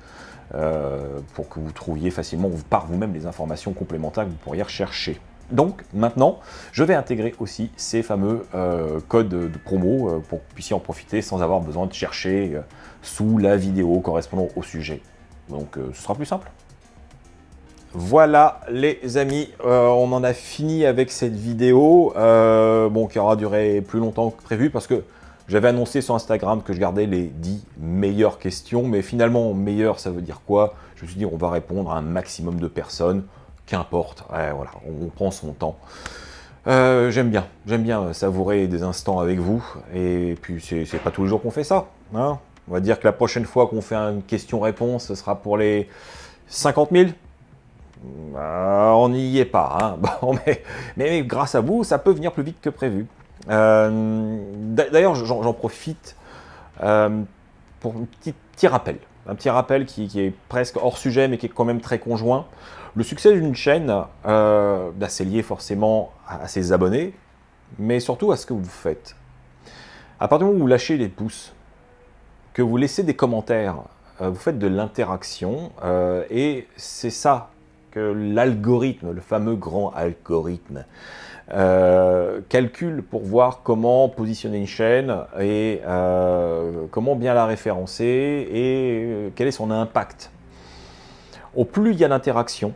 pour que vous trouviez facilement par vous-même les informations complémentaires que vous pourriez rechercher. Donc maintenant, je vais intégrer aussi ces fameux euh, codes de promo euh, pour que vous puissiez en profiter sans avoir besoin de chercher euh, sous la vidéo correspondant au sujet. Donc ce sera plus simple. Voilà les amis, on en a fini avec cette vidéo, bon, qui aura duré plus longtemps que prévu parce que j'avais annoncé sur Instagram que je gardais les 10 meilleures questions, mais finalement, meilleur, ça veut dire quoi? Je me suis dit, on va répondre à un maximum de personnes qu'importe, voilà, on prend son temps. Euh, j'aime bien, j'aime bien savourer des instants avec vous, et puis c'est pas tous les jours qu'on fait ça. Hein. on va dire que la prochaine fois qu'on fait une question-réponse, ce sera pour les 50 000 bah, on n'y est pas, hein. mais, grâce à vous, ça peut venir plus vite que prévu. Euh, d'ailleurs, j'en profite euh, pour un petit, rappel, un petit rappel qui, est presque hors sujet, mais qui est quand même très conjoint. Le succès d'une chaîne, euh, bah, c'est lié forcément à, ses abonnés, mais surtout à ce que vous faites. À partir du moment où vous lâchez les pouces, que vous laissez des commentaires, euh, vous faites de l'interaction, euh, et c'est ça que l'algorithme, le fameux grand algorithme, calcule pour voir comment positionner une chaîne et comment bien la référencer et quel est son impact. Au plus il y a d'interaction,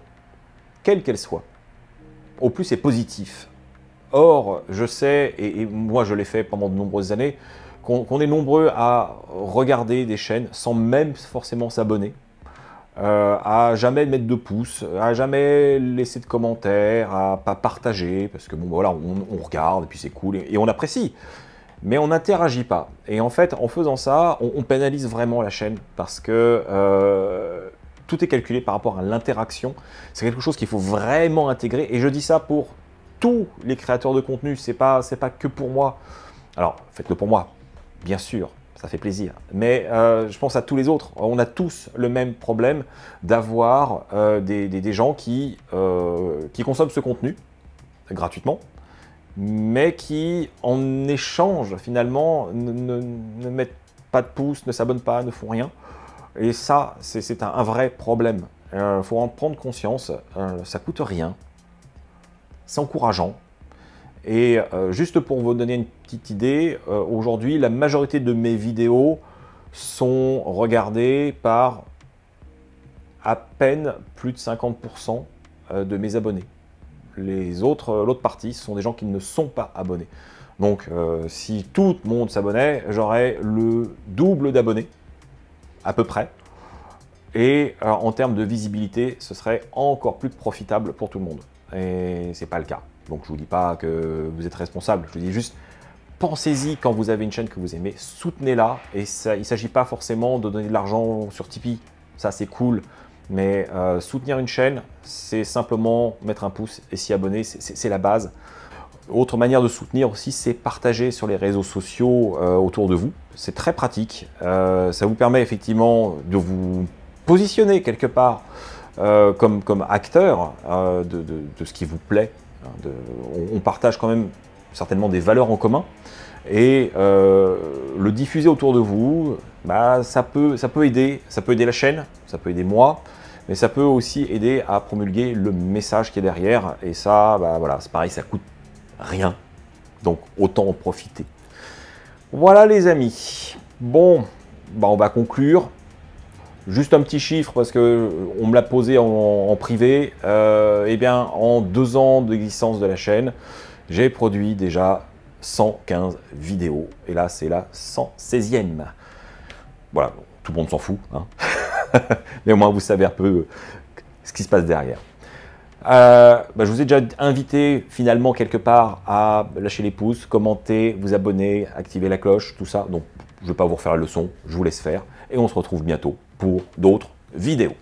quelle qu'elle soit, au plus c'est positif. Or, je sais, et, moi je l'ai fait pendant de nombreuses années, qu'on est nombreux à regarder des chaînes sans même forcément s'abonner, euh, à jamais mettre de pouces, à jamais laisser de commentaires, à pas partager, parce que bon voilà, on, regarde et puis c'est cool et, on apprécie. Mais on n'interagit pas. Et en fait, en faisant ça, on, pénalise vraiment la chaîne parce que euh, tout est calculé par rapport à l'interaction. C'est quelque chose qu'il faut vraiment intégrer. Et je dis ça pour tous les créateurs de contenu. C'est pas, pas que pour moi. Alors, faites-le pour moi, bien sûr. Ça fait plaisir. Mais euh, je pense à tous les autres. On a tous le même problème d'avoir euh, des, gens qui, euh, qui consomment ce contenu gratuitement, mais qui, en échange, finalement, ne, ne mettent pas de pouce, ne s'abonnent pas, ne font rien. Et ça, c'est un, vrai problème. Il euh, faut en prendre conscience. Euh, ça coûte rien. C'est encourageant. Et euh, juste pour vous donner une petite idée, aujourd'hui, la majorité de mes vidéos sont regardées par à peine plus de 50% de mes abonnés. Les autres, l'autre partie, ce sont des gens qui ne sont pas abonnés. Donc, si tout le monde s'abonnait, j'aurais le double d'abonnés à peu près. Et euh, en termes de visibilité, ce serait encore plus profitable pour tout le monde. Et c'est pas le cas. Donc je vous dis pas que vous êtes responsable. Je vous dis juste, pensez-y quand vous avez une chaîne que vous aimez, soutenez-la. Et ça, il ne s'agit pas forcément de donner de l'argent sur Tipeee. Ça c'est cool. Mais euh, soutenir une chaîne, c'est simplement mettre un pouce et s'y abonner, c'est la base. Autre manière de soutenir aussi, c'est partager sur les réseaux sociaux euh, autour de vous. C'est très pratique. Euh, ça vous permet effectivement de vous positionner quelque part euh, comme, comme acteur de, ce qui vous plaît. Hein, on, partage quand même certainement des valeurs en commun. Et le diffuser autour de vous, bah, ça, peut, ça peut aider. Ça peut aider la chaîne, ça peut aider moi, mais ça peut aussi aider à promulguer le message qui est derrière. Et ça, bah, voilà, c'est pareil, ça coûte rien. Donc autant en profiter. Voilà les amis. Bon, bah on va conclure. Juste un petit chiffre parce que euh, on me l'a posé en, privé. Euh, eh bien, en deux ans d'existence de la chaîne, j'ai produit déjà 115 vidéos. Et là, c'est la 116e. Voilà, tout le monde s'en fout. Hein. Mais au moins, vous savez un peu ce qui se passe derrière. Euh, bah, je vous ai déjà invité finalement quelque part à lâcher les pouces, commenter, vous abonner, activer la cloche, tout ça. Donc je ne vais pas vous refaire la leçon, je vous laisse faire. Et on se retrouve bientôt pour d'autres vidéos.